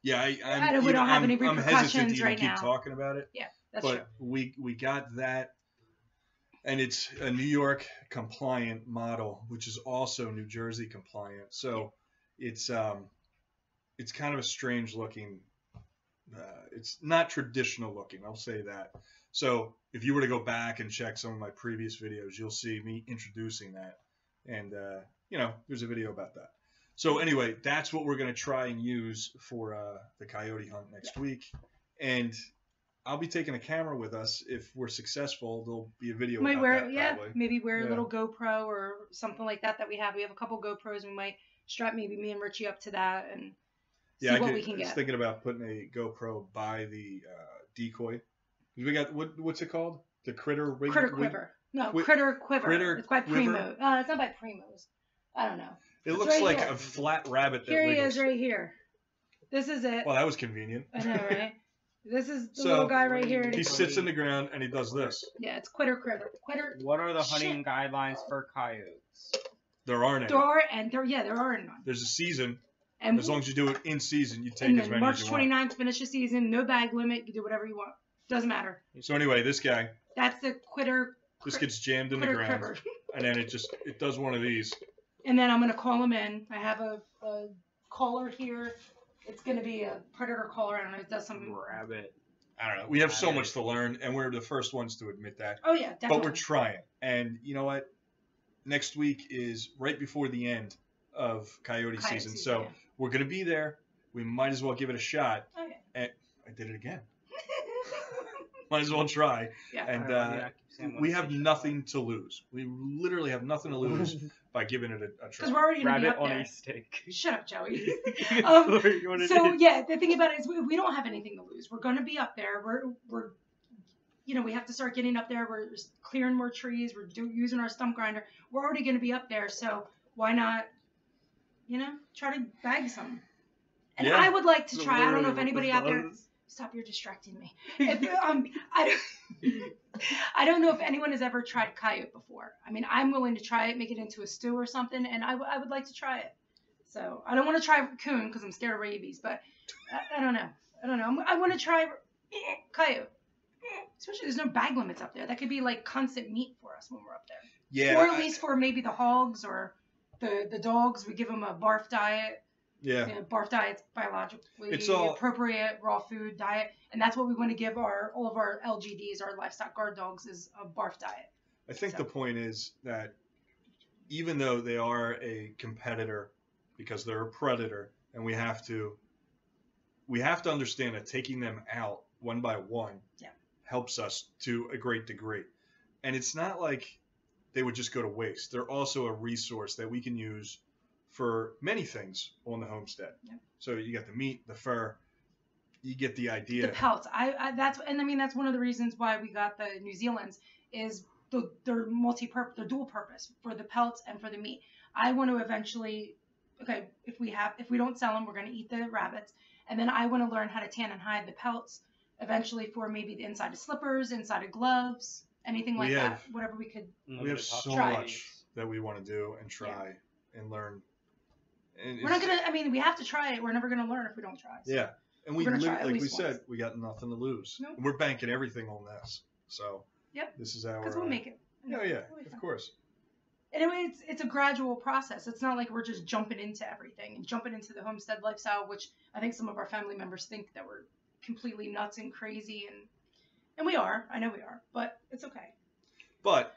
Yeah, I, I'm, we don't know, have I'm, any I'm hesitant to right keep now. talking about it. Yeah, that's but true. we we got that and it's a New York compliant model which is also New Jersey compliant so it's um it's kind of a strange looking uh, it's not traditional looking I'll say that so if you were to go back and check some of my previous videos you'll see me introducing that and uh, you know there's a video about that so anyway that's what we're going to try and use for uh, the coyote hunt next week and I'll be taking a camera with us. If we're successful, there'll be a video might wear that yeah probably. maybe wear Yeah. a little GoPro or something like that that we have. We have a couple GoPros. We might strap maybe me and Richie up to that and see Yeah, what could, we can I was get. thinking about putting a GoPro by the uh, decoy. We got what? What's it called? The critter rig. Critter rig- Quiver. No, Qui- Critter Quiver. Critter it's by Quiver? Primo. Uh, it's not by Primos. I don't know. It It's looks right like here. a flat rabbit that Here he wiggles. is, right here. This is it. Well, that was convenient. I know, right? This is the So, little guy right here. He sits in the ground and he does this. Yeah, it's Quitter Quiver. Quitter. What are the Shit. hunting guidelines for coyotes? There aren't any. There are and there, yeah, there are none. There's a season. And As long as you do it in season, you take and as many March as you want. 29th, finish the season. No bag limit. You do whatever you want. Doesn't matter. So anyway, this guy, That's the Quitter. this gets jammed in the ground, and then it just it does one of these. And then I'm gonna call them in. I have a, a caller here. It's gonna be a predator caller. I don't know. It does something. Rabbit. I don't know. We have so much to learn, and we're the first ones to admit that. Oh yeah, definitely. But we're trying. And you know what? Next week is right before the end of coyote, Coyote season. So yeah. we're going to be there. We might as well give it a shot. Okay. I did it again. Might as well try. yeah. And Uh, yeah, I keep saying we have nothing to lose. We literally have nothing to lose by giving it a, a Because we're already gonna Rabbit be up on there. a stick. Shut up, Joey. Um, What wanna so yeah, the thing about it is we, we don't have anything to lose. We're gonna be up there. We're we're you know we have to start getting up there. We're just clearing more trees. We're do, using our stump grinder. We're already gonna be up there. So why not, you know, try to bag some. And Yeah. I would like to So try. I don't know if anybody out there. does- Stop! You're distracting me. If, um, I don't. I don't know if anyone has ever tried coyote before. I mean, I'm willing to try it, make it into a stew or something, and I, w- I would like to try it. So I don't want to try coon because I'm scared of rabies, but I, I don't know. I don't know. I'm, I want to try coyote. Especially there's no bag limits up there. That could be like constant meat for us when we're up there. Yeah. or at I- least for maybe the hogs or the the dogs. We give them a barf diet. Yeah. You know, barf diet's biologically It's all- appropriate raw food diet, and that's what we want to give our all of our LGDs, our livestock guard dogs, is a barf diet. I think So- the point is that even though they are a competitor because they're a predator and we have to we have to understand that taking them out one by one Yeah. helps us to a great degree. And it's not like they would just go to waste. They're also a resource that we can use for many things on the homestead. Yeah. So you got the meat, the fur, you get the idea. The pelts, I, I that's and I mean that's one of the reasons why we got the New Zealand's is the, they're multi-purpose, they're dual purpose for the pelts and for the meat. I want to eventually, okay, if we have if we don't sell them, we're going to eat the rabbits, and then I want to learn how to tan and hide the pelts eventually for maybe the inside of slippers, inside of gloves, anything like We that, whatever we could mm-hmm. we have so Try. much that we want to do and try and learn. And We're not gonna. I mean, we have to try it. We're never gonna learn if we don't try. So. Yeah, and we try like we least said, we got nothing to lose. Nope. We're banking everything on this. So Yep. this is our. Because we'll uh, make it. Oh yeah, of fun. course. Anyway, it's it's a gradual process. It's not like we're just jumping into everything and jumping into the homestead lifestyle, which I think some of our family members think that we're completely nuts and crazy and and we are. I know we are, but it's okay. But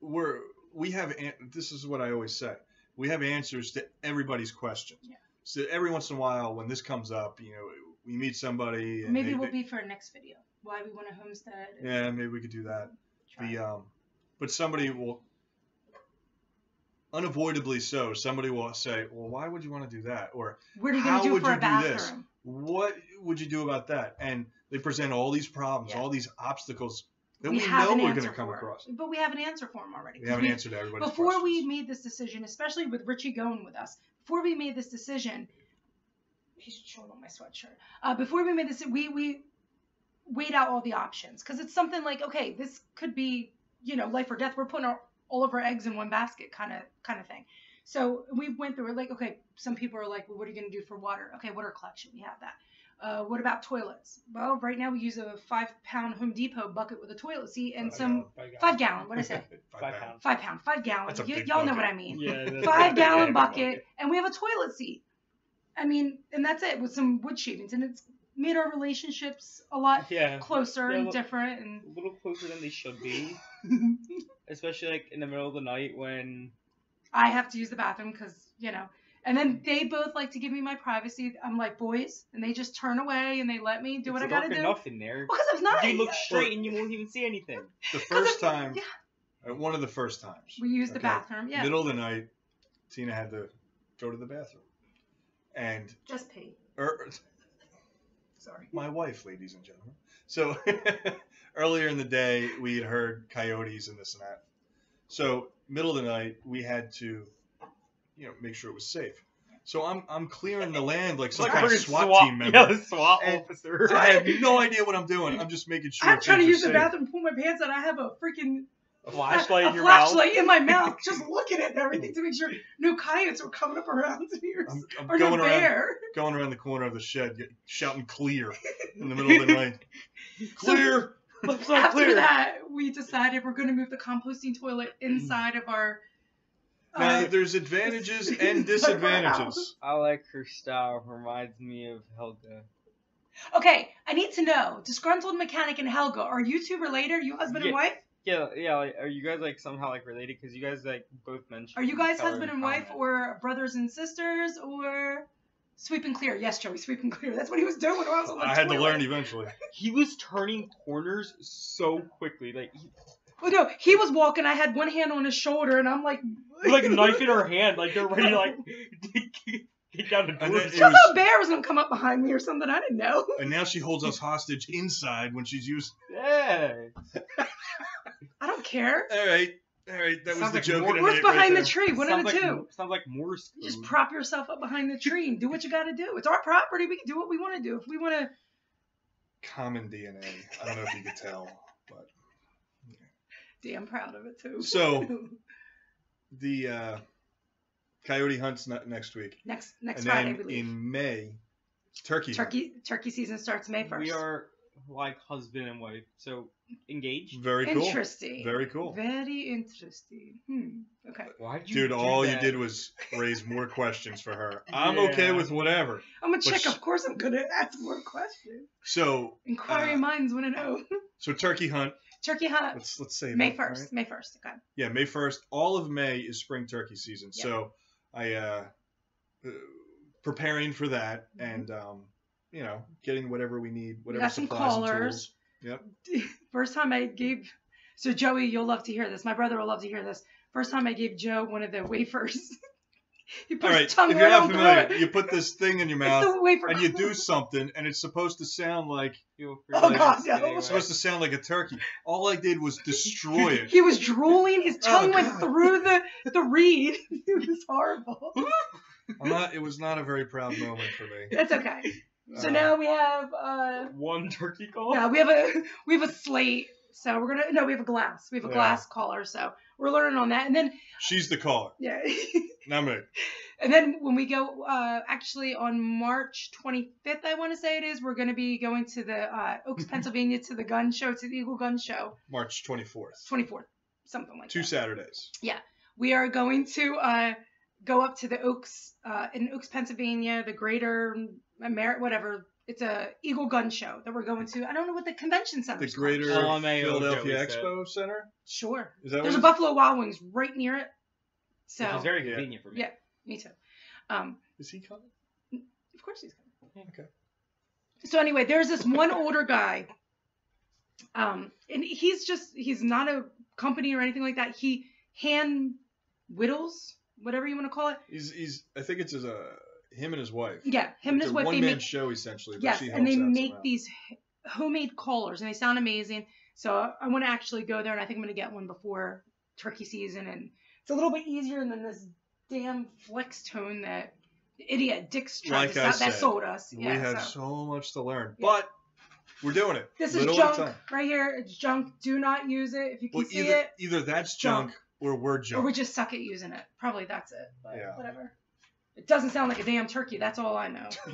we're we have this is what I always say. We have answers to everybody's questions. Yeah. So every once in a while, when this comes up, you know, we meet somebody. And Maybe they- we'll they- be for our next video. Why we want a homestead. Yeah, maybe we could do that. The um, but somebody will unavoidably so. Somebody will say, "Well, why would you want to do that?" Or what are you how do would you do this? what would you do about that? And they present all these problems, Yeah. all these obstacles we, have know an we're going to come across. But we have an answer for them already. We have an answer to everybody's before we made this decision, especially with Richie going with us, before we made this decision, he's showing on my sweatshirt. Uh, before we made this, we we weighed out all the options because it's something like, okay, this could be, you know, life or death. We're putting our, all of our eggs in one basket, kind of kind of thing. So we went through it like, okay, some people are like, well, what are you going to do for water? Okay, water collection, we have that. Uh, what about toilets? Well, right now we use a five pound Home Depot bucket with a toilet seat and Five some gallon. five gallon. What I say? Five Five pounds. pounds. five pound, five gallon. That's a Y- big y'all know bucket. what I mean. Yeah. Five gallon yeah, bucket, and we have a toilet seat. I mean, and that's it with some wood shavings, and it's made our relationships a lot Yeah. closer Yeah, and well- different. A little closer than they should be, especially like in the middle of the night when. I have to use the bathroom because you know. And then they both like to give me my privacy. I'm like boys, and they just turn away and they let me do what I gotta dark do. enough in there. Because it's not. You look straight and you won't even see anything. The first time, yeah. uh, one of the first times, We use the Okay. bathroom. Yeah. middle of the night, Tina had to go to the bathroom, and Just pee. er, Sorry. my wife, ladies and gentlemen. So earlier in the day, we had heard coyotes and this and that. So middle of the night, we had to, you know, make sure it was safe. So I'm I'm clearing the land like some Like kind of we're SWAT, team member. Yeah, the SWAT And- officer. I have no idea what I'm doing. I'm just making sure. I'm trying to use the safe. bathroom, pull my pants out. I have a freaking A flashlight a in your flashlight in my mouth, just looking at everything to make sure no coyotes were coming up around here or, I'm, I'm or no going around, bear. going around the corner of the shed, shouting "clear" in the middle of the night. Clear. mouth. Looks After clear. that, we decided we're going to move the composting toilet mm. inside of our. Now, Uh, there's advantages and disadvantages. I like her style. Reminds me of Helga. okay, I need to know: disgruntled mechanic and Helga are you two related? Are you husband and wife? Yeah, yeah. Like, are you guys like somehow like related? Because you guys like both mentioned. Are you guys husband and wife, comment. or brothers and sisters, or sweep and clear? Yes, Joey, sweep and clear. That's what he was doing when I was on the I had to learn eventually. He was turning corners so quickly, like he, Well, no, he was walking. I had one hand on his shoulder, and I'm like, like a knife in her hand, like they're ready to like get down the And door. then it I thought a bear was gonna come up behind me or something. I didn't know. And now she holds us hostage inside when she's used. Yeah. I don't care. All right, all right. That was Sounds the like joke. more- of the What's night right behind the tree? One sounds of the like, two. Sounds like Morse You just code. prop yourself up behind the tree and do what you got to do. It's our property. We can do what we want to do. If we want to, Common DNA. I don't know if you could tell, but damn proud of it too. So- the uh, coyote hunts ne- next week, next next and Friday then we leave. in May, it's turkey. hunt. turkey turkey season starts May first. We are like husband and wife, so engaged. Very cool. interesting. Very cool. Very interesting. Hmm. Okay. Why did you Dude, do all you did was raise more questions for her. I'm okay with whatever. I'm a chick. sh- Of course, I'm gonna ask more questions. So, Inquiring Uh, minds want to know. so turkey hunt. Turkey hunt Let's let's say May first. right? May first. Okay. Yeah, May first. All of May is spring turkey season. Yeah. So I uh, uh, preparing for that, Mhm. and um, you know, getting whatever we need, We whatever got some supplies and callers. tools. First time I gave. So Joey, you'll love to hear this. My brother will love to hear this. First time I gave Joe one of the wafers. he put All right, tongue if you're not familiar, you put this thing in your mouth and you do something, and it's supposed to sound like Oh, God, no. anyway. it's supposed to sound like a turkey. All I did was destroy it. He was drooling. His Oh, tongue went through the the reed. It was horrible. I'm not. It was not a very proud moment for me. That's okay. So Uh, now we have uh one turkey call. yeah we have a we have a slate. So we're gonna no we have a glass. We have a Yeah. glass caller. So we're learning on that. And then she's the caller, yeah. not me. And then when we go, uh, actually on March 25th, I want to say it is, we're going to be going to the uh, Oaks, Pennsylvania, to the gun show, to the Eagle Gun Show, March 24th. 24th, something like Two that. Saturdays. Yeah, we are going to uh, go up to the Oaks uh, in Oaks, Pennsylvania, the Greater Ameri- whatever it's a Eagle Gun Show that we're going to. I don't know what the convention center. The is Greater Called. LMAO, Philadelphia Joey said. Expo Center. Sure. Is that There's a Buffalo Wild Wings right near it. So Which is very Yeah. convenient for me. Yeah. me too. Um, is? Is he coming? of course he's coming. Okay. So anyway, there's this one older guy. Um, and he's just he's not a company or anything like that. He hand whittles, whatever you want to call it. He's he's. I think it's his uh him and his wife. Yeah, him and his wife. one They man show essentially. Yes, and they make these homemade collars, and they sound amazing. So I, want to actually go there, and I think I'm going to get one before turkey season, and it's a little bit easier than this damn Flextone that idiot Dick's tried Like to sell, that sold us. We Yeah, have so. so much to learn, Yeah. but we're doing it. This is junk right here. It's junk. Do not use it. If you can Well, see either it, either that's junk. junk, or we're junk, or we just suck at using it. Probably that's it. But Yeah. whatever. It doesn't sound like a damn turkey. That's all I know.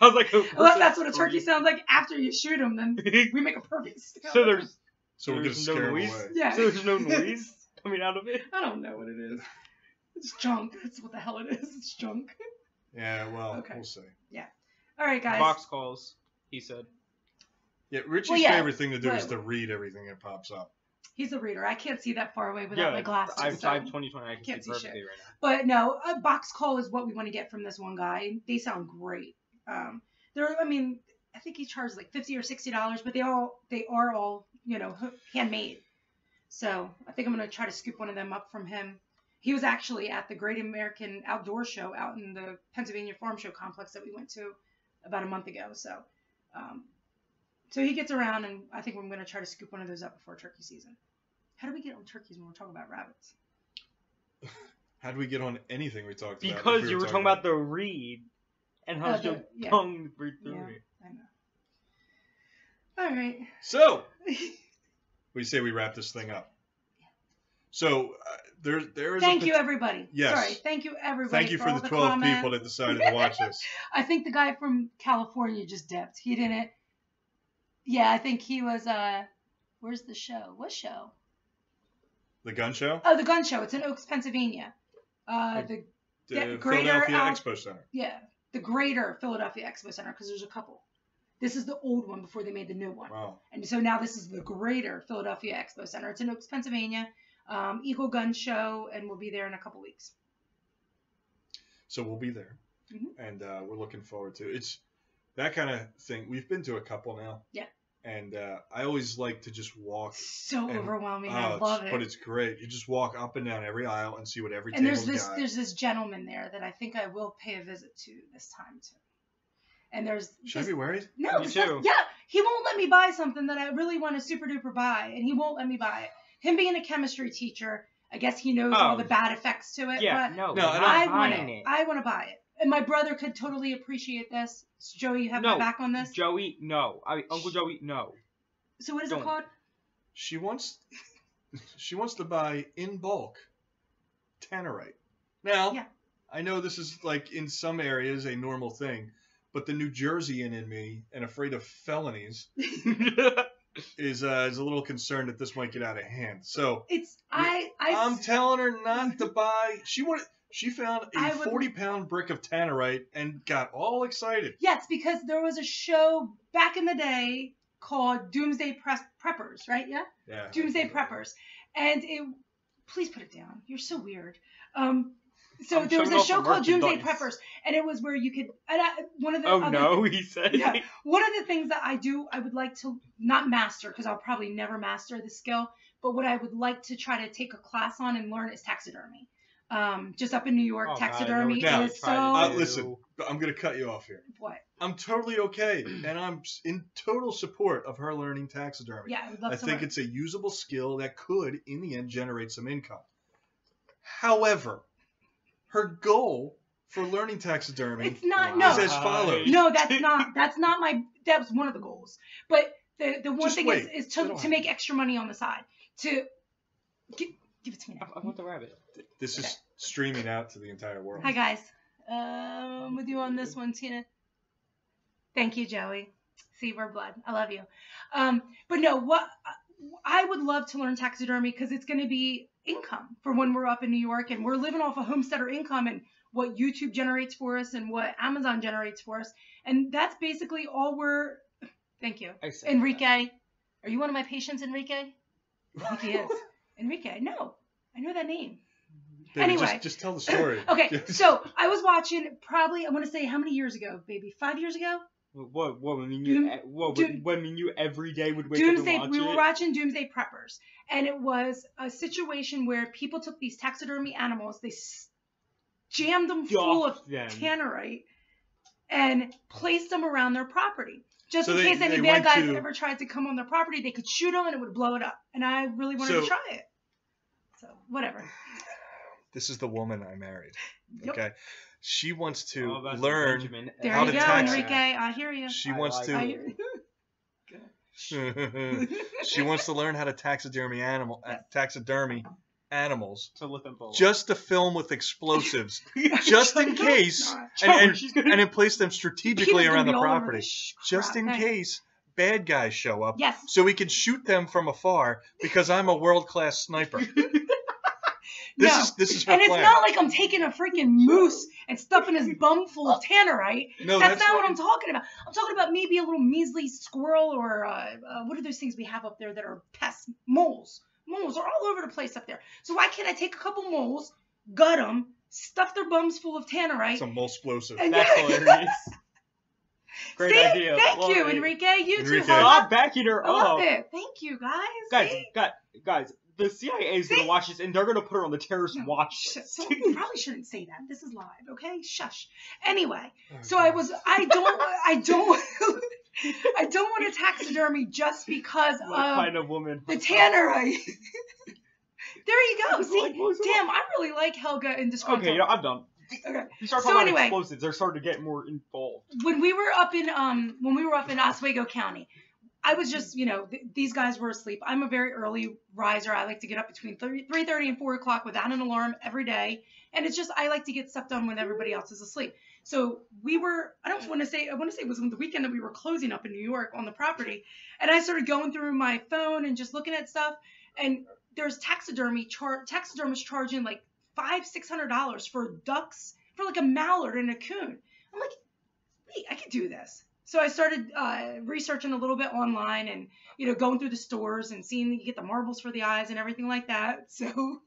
Sounds like a Unless that's what a turkey sounds like after you shoot them, then we make a perfect sound. so there's so we're gonna no scare 'em noise? away. yeah. so there's no noise coming out of it. I don't know what it is. It's junk. That's what the hell it is. It's junk. Yeah, well, Okay. we'll see. Yeah. All right, guys. Box calls. He said. Yeah, Richie's Well, yeah, favorite thing to do is to read everything that pops up. He's a reader. I can't see that far away without yeah, my glasses. I'm, so- I've 2020. I can Can't see see perfectly right now. But no, a box call is what we want to get from this one guy. They sound great. Um, they're, I mean, I think he charges like fifty or sixty dollars, but they all they are all you know handmade. So I think I'm gonna try to scoop one of them up from him. He was actually at the Great American Outdoor Show out in the Pennsylvania Farm Show complex that we went to about a month ago. So, um, so he gets around, and I think I'm gonna try to scoop one of those up before turkey season. How do we get on turkeys when we're talking about rabbits? How do we get on anything we talked about? Because we you were talking about the reed and how Uh, your the- yeah. tongue breathe through Yeah. it. I know. All right. So we say we wrap this thing up. So uh, there, there is. Thank a you, everybody. Yes. Sorry. Thank you, everybody. Thank you for, all the 12 comments. people that decided to watch this. I think the guy from California just dipped. He didn't. Yeah, I think he was. uh Where's the show? What show? The gun show, Oh, the gun show. It's in Oaks, Pennsylvania. Uh, the the Yeah, Greater Philadelphia Al- Expo Center. yeah, the Greater Philadelphia Expo Center because there's a couple. This is the old one before they made the new one. Wow. And so now this is the Greater Philadelphia Expo Center. It's in Oaks, Pennsylvania. Um, Eagle Gun Show, and we'll be there in a couple weeks. So we'll be there, Mhm. and uh, we're looking forward to it. It's that kind of thing. We've been to a couple now. Yeah. And uh, I always like to just walk. So And- overwhelming. oh, I love it. But it's great. You just walk up and down every aisle and see what every and there's this got. there's this gentleman there that I think I will pay a visit to this time too. And there's Should I be worried? no, Me it's not- too. yeah, he won't let me buy something that I really want to super duper buy, and he won't let me buy it. Him being a chemistry teacher, I guess he knows all Oh. the bad effects to it. Yeah, but no, No, no, I I want buying it. I want to buy it, and my brother could totally appreciate this. So, Joey, you have my back on this. Joey, no. I Uncle Joey, no. So what is it don't. called? She wants she wants to buy in bulk tannerite. Now, Yeah. I know this is like in some areas a normal thing, but the New Jerseyan in me and afraid of felonies is uh, is a little concerned that this might get out of hand. So It's I I I'm telling her not to buy. She wanted. She found a would- 40 pound brick of tannerite and got all excited. Yes, because there was a show back in the day called Doomsday Press Preppers, right? Yeah, Yeah. Doomsday Preppers, and it. Please put it down. You're so weird. Um, so I'm there was a show called Doomsday. Preppers, and it was where you could. And I, one of the oh other, no, he said. Yeah. one of the things that I do, I would like to not master because I'll probably never master the skill. But what I would like to try to take a class on and learn is taxidermy. Um, just up in New York, Oh, God, I know taxidermy what you're is so. Uh, listen, I'm gonna cut you off here. What? I'm totally okay, and I'm in total support of her learning taxidermy. Yeah, I would love I to think learn. it's a usable skill that could, in the end, generate some income. However, her goal for learning taxidermy It's not Wow. is no. as follows. No, that's not that's not my that was one of the goals. But the the one Just thing wait. is is to, to make extra money on the side. To give, give it to me I, now. I want the rabbit. This is streaming out to the entire world. Hi guys. Um I'm with you on this one, Tina. Thank you, Joey. See, we're blood. I love you. Um, but no, what I would love to learn taxidermy because it's going to be income for when we're up in New York and we're living off a homesteader income and what YouTube generates for us and what Amazon generates for us. And that's basically all we're. Thank you. I said Enrique. Are you one of my patients, Enrique? I think he is. Enrique. No, I know that name. Anyway. just, just tell the story. Okay, so I was watching probably I want to say how many years ago, Maybe Five years ago. What? What? I mean, you. Doom- what? Doom-? I mean, you every day would wake Doomsday. up and watch We were it. watching Doomsday Preppers, and it was a situation where people took these taxidermy animals, they s- jammed them full of them. tannerite, and placed them around their property. Just So in they- case any bad guys to- ever tried to come on their property, they could shoot them and it would blow it up. And I really wanted to try it. So whatever. This is the woman I married. Yep. Okay. She wants to Oh, that's learn. Benjamin. There How you to go, tax- Enrique. I hear you. She I wants like to. hear she wants to learn how to taxidermy animal uh, taxidermy animals To let them both. just to film with explosives just in case Not. and, and, gonna. and then place them strategically around the property this just in thing. case bad guys show up Yes. so we can shoot them from afar because I'm a world class sniper. This no. is this is her and it's plan. not like I'm taking a freaking moose and stuffing his bum full of tannerite. no, that's, not what I'm talking about. I'm talking about maybe a little measly squirrel or uh, uh, what are those things we have up there that are pests? Moles. Moles are all over the place up there. So why can't I take a couple moles, gut them, stuff their bums full of tannerite? some explosive. and That's hilarious. Great See? idea. Thank Love you, it. Enrique. You Enrique. too. huh? Stop backing her I love it. Thank you, guys. Guys, See? guys, guys, the CIA is gonna watch this and they're gonna put her on the terrorist No, watch Sh- list. So you probably shouldn't say that. This is live, okay? Shush. Anyway, so I was I don't I don't I don't want a taxidermy just because what of kind of woman? the tannerite. there you go. See, Like, damn, I really like Helga and Disgruntled. Okay, you know, I'm done. Okay. You start So anyway- about explosives, they're starting to get more involved. When we were up in um when we were up in Oswego County, I was just you know th- these guys were asleep. I'm a very early riser. I like to get up between 3 3:30 and 4 o'clock without an alarm every day, and it's just I like to get stuff done when everybody else is asleep. So we were I don't want to say I want to say it was on the weekend that we were closing up in New York on the property, and I started going through my phone and just looking at stuff, and there's taxidermy char taxidermists charging like five six hundred dollars for ducks for like a mallard and a coon. I'm like, wait, I could do this. So I started uh, researching a little bit online and you know going through the stores and seeing you get the marbles for the eyes and everything like that. So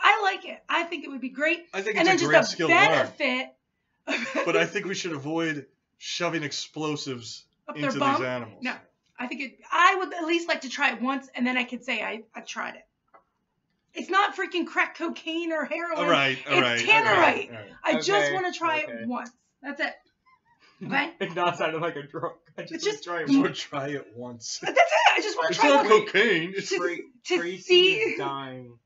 I like it. I think it would be great. I think and it's then a great just a skill to learn. benefit. But I think we should avoid shoving explosives up into their bum. these animals. No, I think it. I would at least like to try it once, and then I could say I I tried it. It's not freaking crack cocaine or heroin. All right, all It's right. tannerite. all right, all right. I just Okay, want to try okay. it once. That's it. Okay. It not sounding like a drug. I just, just- try it once. try it once. That's it. I just want to try not it Wait. once. cocaine. It's To- Tra- to Tracy see- is dying.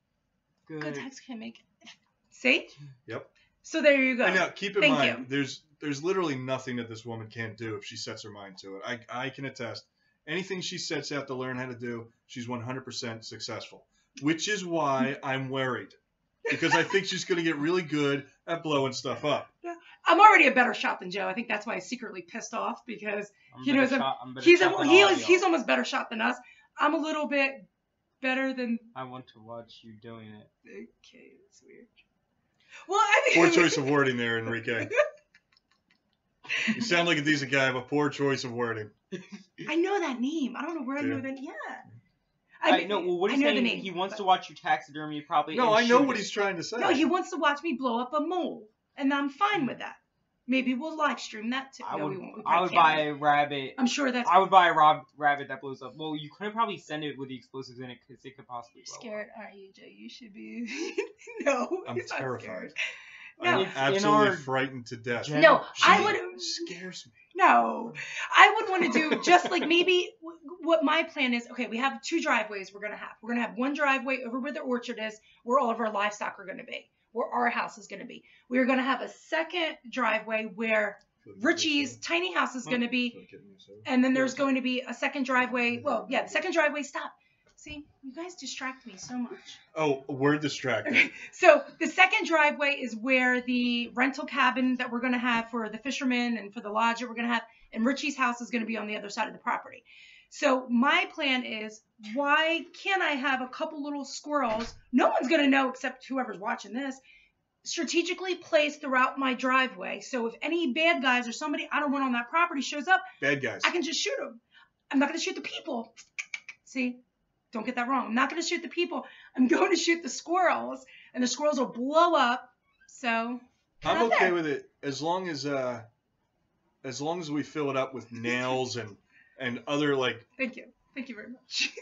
Good. Good times can make it. See? Yep. So there you go. And now keep in Thank mind, you. there's there's literally nothing that this woman can't do if she sets her mind to it. I I can attest. Anything she sets out to learn how to do, she's 100% successful. Which is why I'm worried. Because I think she's going to get really good at blowing stuff up. I'm already a better shot than Joe. I think that's why he's secretly pissed off because I'm he knows shot- he's a, he is, he's almost better shot than us. I'm a little bit better than. I want to watch you doing it. Okay, that's weird. Well, I mean, Poor choice of wording there, Enrique. You sound like a decent guy, but poor choice of wording. I know that name. I don't know where I Yeah. know that. Yeah. I, know. Well, what I he's know the saying, name, he wants but- to watch you taxidermy probably. No, I know what he's trying to say. No, he wants to watch me blow up a mole, and I'm fine hmm. with that. Maybe we'll live stream that too. I no, would, we won't. We I would buy a rabbit. I'm sure that's I would buy a rob, rabbit that blows up. Well, you couldn't probably send it with the explosives in it because it could possibly blow scared. Aren't you, Joe? You should be. no, I'm he's terrified. scared. I'm No. Absolutely our frighted to death. gen- No, I would. scares me. No, I would want to do just like maybe w- what my plan is. Okay, we have two driveways we're gonna have. We're gonna have one driveway over where the orchard is, where all of our livestock are gonna be, where our house is gonna be. We're gonna have a second driveway where Richie's tiny house is gonna be, and then there's going to be a second driveway. Well, yeah, the second driveway. Stop. See, you guys distract me so much. Oh, we're distracted. Okay, so the second driveway is where the rental cabin that we're going to have for the fishermen and for the lodge that we're going to have, and Richie's house is going to be on the other side of the property. So my plan is, why can't I have a couple little squirrels? No one's going to know except whoever's watching this. strategically placed throughout my driveway. So if any bad guys or somebody I don't want on that property shows up, Bad guys. I can just shoot them. I'm not going to shoot the people. See, don't get that wrong. I'm not going to shoot the people. I'm going to shoot the squirrels, and the squirrels will blow up. So I'm okay there. with it as long as uh, as long as we fill it up with nails and and other like. thank you, thank you very much.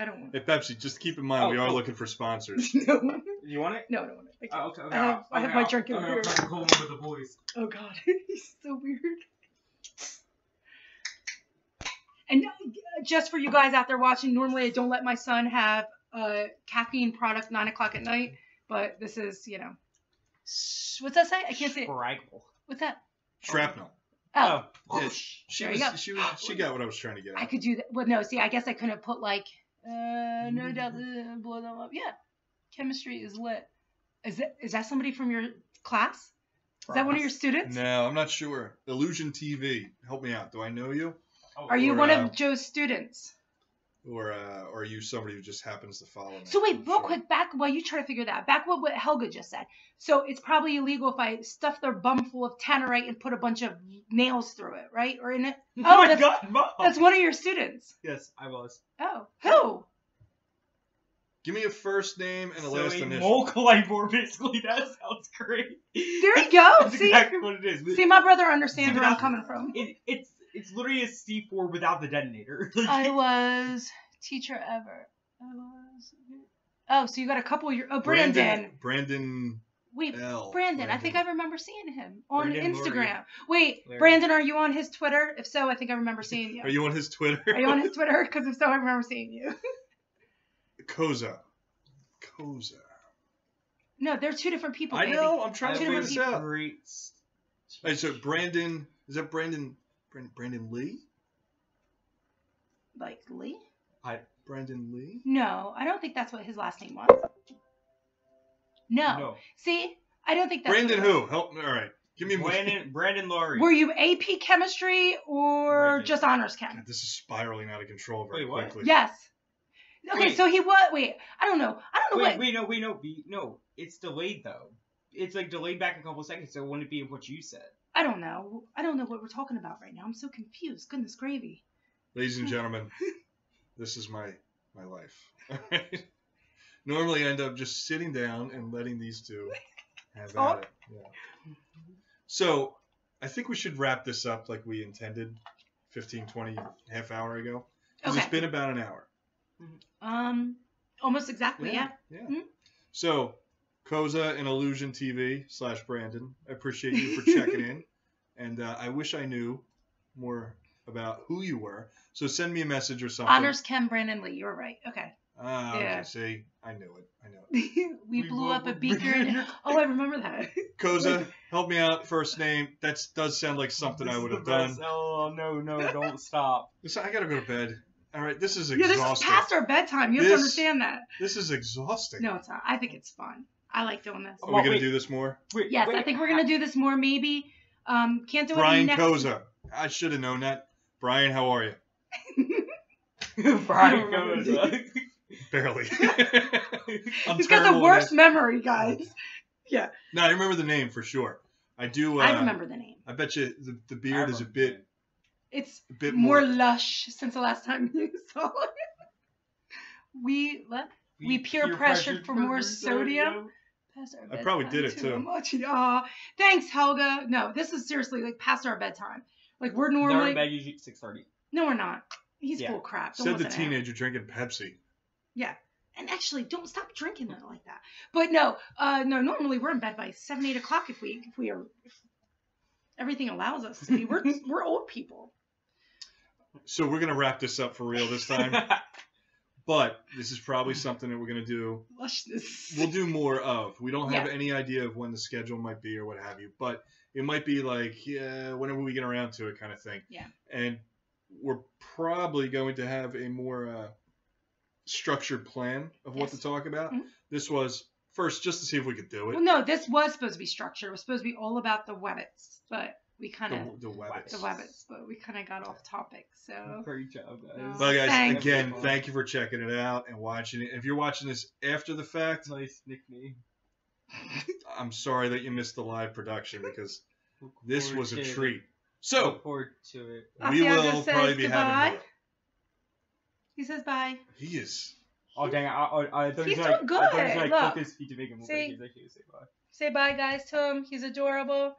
I don't want. Hey Pepsi, just keep in mind we Oh, are oh. looking for sponsors. no, You want it? no, I don't want it. Thank you. Oh, okay. okay I have- I'll- I have okay, my I'll- drink in okay, here. I'll try to call him with the boys. Oh God, he's so weird. And uh, just for you guys out there watching, normally I don't let my son have a caffeine product nine o'clock at night, but this is, you know, s- what's that say? I can't say it. Spraggle. What's that? Shrapnel. Oh, Yeah, she There was, you go. she was she got what I was trying to get I could do that. Well, no, see, I guess I couldn't put like, uh, Mm-hmm. no doubt, uh, blow them up. Yeah, chemistry is lit. Is that is that somebody from your class? Is that one of your students? No, I'm not sure. Illusion TV, help me out. Do I know you, Oh, Are you Or, one uh, of Joe's students? Or uh, or are you somebody who just happens to follow? So wait, real sure. quick, back while you try to figure that out, back what what Helga just said. So it's probably illegal if I stuff their bum full of tannerite and put a bunch of nails through it, right? Or in it? Oh, Oh, my that's- god, mom! That's one of your students. Yes, I was. Oh, who? Give me a first name and a so last a initial. mole collider, basically. That sounds great. There you go. That's See, exactly what it is. see, my brother understands See, where I'm coming from. It, it's it's literally a C4 without the detonator. I was teacher ever. I was. Oh, so you got a couple. Your oh, Brandon. Brandon Wait, L. Brandon. I think I remember seeing him on Brandon Instagram. Wait, Larry. Brandon, are you on his Twitter? If so, I think I remember seeing you. Are you on his Twitter? Are you on his Twitter? Because if so, I remember seeing you. Koza. Koza. No, they're two different people. I baby. know. I'm trying I to figure Two this different out. Great. Hey, so Brandon is that Brandon? Brandon, Brandon Lee? Like Lee? I Brandon Lee? No, I don't think that's what his last name was. No. No. See, I don't think that's Brandon who? Help me. All right. Give me more. Brandon Brandon Laurie. Were you AP chemistry or Brandon. just honors chem? God, this is spiraling out of control very Wait, what? quickly. Yes. Okay, Wait. so he was. Wait, I don't know. I don't know Wait, what. wait, no, wait, no, be, no. It's delayed though. It's like delayed back a couple seconds, so it wouldn't be what you said. I don't know. I don't know what we're talking about right now. I'm so confused. Goodness gravy. Ladies and gentlemen, this is my my life. All right. Normally, I end up just sitting down and letting these two have at it. Yeah. So, I think we should wrap this up like we intended 15, 20, half hour ago. Because Okay. it's been about an hour. Um, almost exactly. Yeah. Yeah. Mhm. So, Koza and Illusion TV slash Brandon, I appreciate you for checking in. And uh, I wish I knew more about who you were. So send me a message or something. Honors Ken Brandon Lee. You're right. Okay. Ah, okay, Yeah. see, I knew it. I knew it. we, We blew blew up a beaker. And, oh, I remember that. Koza, help me out. First name. That does sound like something This I would have done. Oh no, no, don't stop. Listen, I gotta go to bed. All right, this is exhausting. yeah, this is past our bedtime. You have to understand that. This is exhausting. No, it's not. I think it's fun. I like doing this. Are we gonna Wait. do this more? Wait, Yes, wait, I think we're gonna do this more. Maybe. Um, can't do it Brian next. Koza. I should have known that. Brian, how are you? Brian I don't goes. uh, Barely. I'm He's got the worst memory, guys. Yeah. No, I remember the name for sure. I do. Uh, I remember the name. I bet you the, the beard is a bit It's a bit more more. lush since the last time you saw it. We what? We peer pressured for more sodium? Past our I probably did it, too. too. Much. Aw, thanks, Helga. No, this is seriously like past our bedtime. Like we're They're normally. in bed usually six thirty. No, we're not. He's Yeah. full of crap. Don't Said the listen to teenager drinking Pepsi. Yeah. And actually, don't stop drinking it like that. But no, uh, no. Normally we're in bed by seven, eight o'clock if we if we are. If everything allows us to be. We're we're old people. So we're gonna wrap this up for real this time. but this is probably something that we're gonna do. Lushness. We'll do more of. We don't have Yeah. any idea of when the schedule might be or what have you. But it might be like yeah, whenever we get around to it, kind of thing. Yeah. And we're probably going to have a more uh, structured plan of what Yes. to talk about. Mhm. This was first just to see if we could do it. Well, no, this was supposed to be structured. It was supposed to be all about the Webbits, but we kind of the, the Webbits. the Webbits, but we kind of got off topic. So Great job, guys. No. Well, guys, Thanks. again, thank you for checking it out and watching it. If you're watching this after the fact, Nice nickname. I'm sorry that you missed the live production because this was a treat. So Look forward to it. we will probably be goodbye. having more. He says bye. He is. Oh dang! I, oh, I, I thought He's he like, doing I thought he was good, like look. flip his feet to make him look See? like he's say bye. Say bye, guys, to him. He's adorable.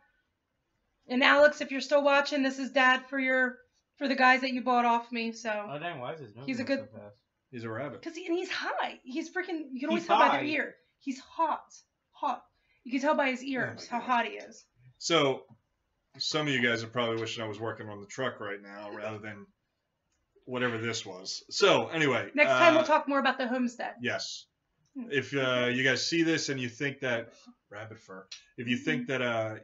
And Alex, if you're still watching, this is Dad for your for the guys that you bought off me. So, Oh dang! Why is his nose He's a good- so fast? He's a rabbit. cause he, and he's high. He's freaking. You can always He's tell by high. their ear. He's hot, hot. You can tell by his ears Oh how hot he is. So some of you guys are probably wishing I was working on the truck right now rather than whatever this was. So anyway, Next time uh, we'll talk more about the homestead. Yes. Hmm. If uh, you guys see this and you think that rabbit fur, if you think that uh,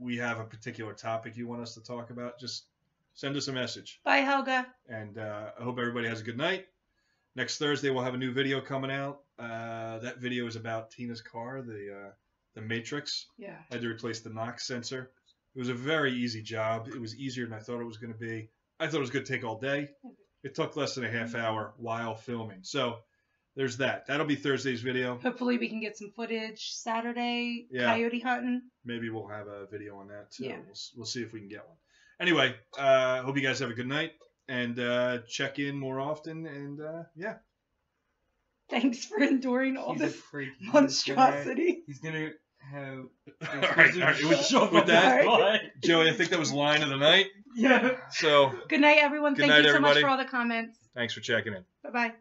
we have a particular topic you want us to talk about, just send us a message. Bye, Helga. And uh, I hope everybody has a good night. Next Thursday we'll have a new video coming out. Uh, that video is about Tina's car, the uh, the Matrix. Yeah. I had to replace the knock sensor. It was a very easy job. It was easier than I thought it was going to be. I thought it was going to take all day. It took less than a half hour while filming. So there's that. That'll be Thursday's video. Hopefully we can get some footage Saturday Yeah. coyote hunting. Maybe we'll have a video on that too. Yeah. We'll, we'll see if we can get one. Anyway, uh, hope you guys have a good night and uh, check in more often. And uh, yeah, Thanks for enduring all He's this freak. Monstrosity. He's gonna have. all right, all right. With, with that. Joey, I think that was line of the night. Yeah. So Good night, everyone. Good Thank night, you so much everybody. for all the comments. thanks for checking in. Bye bye.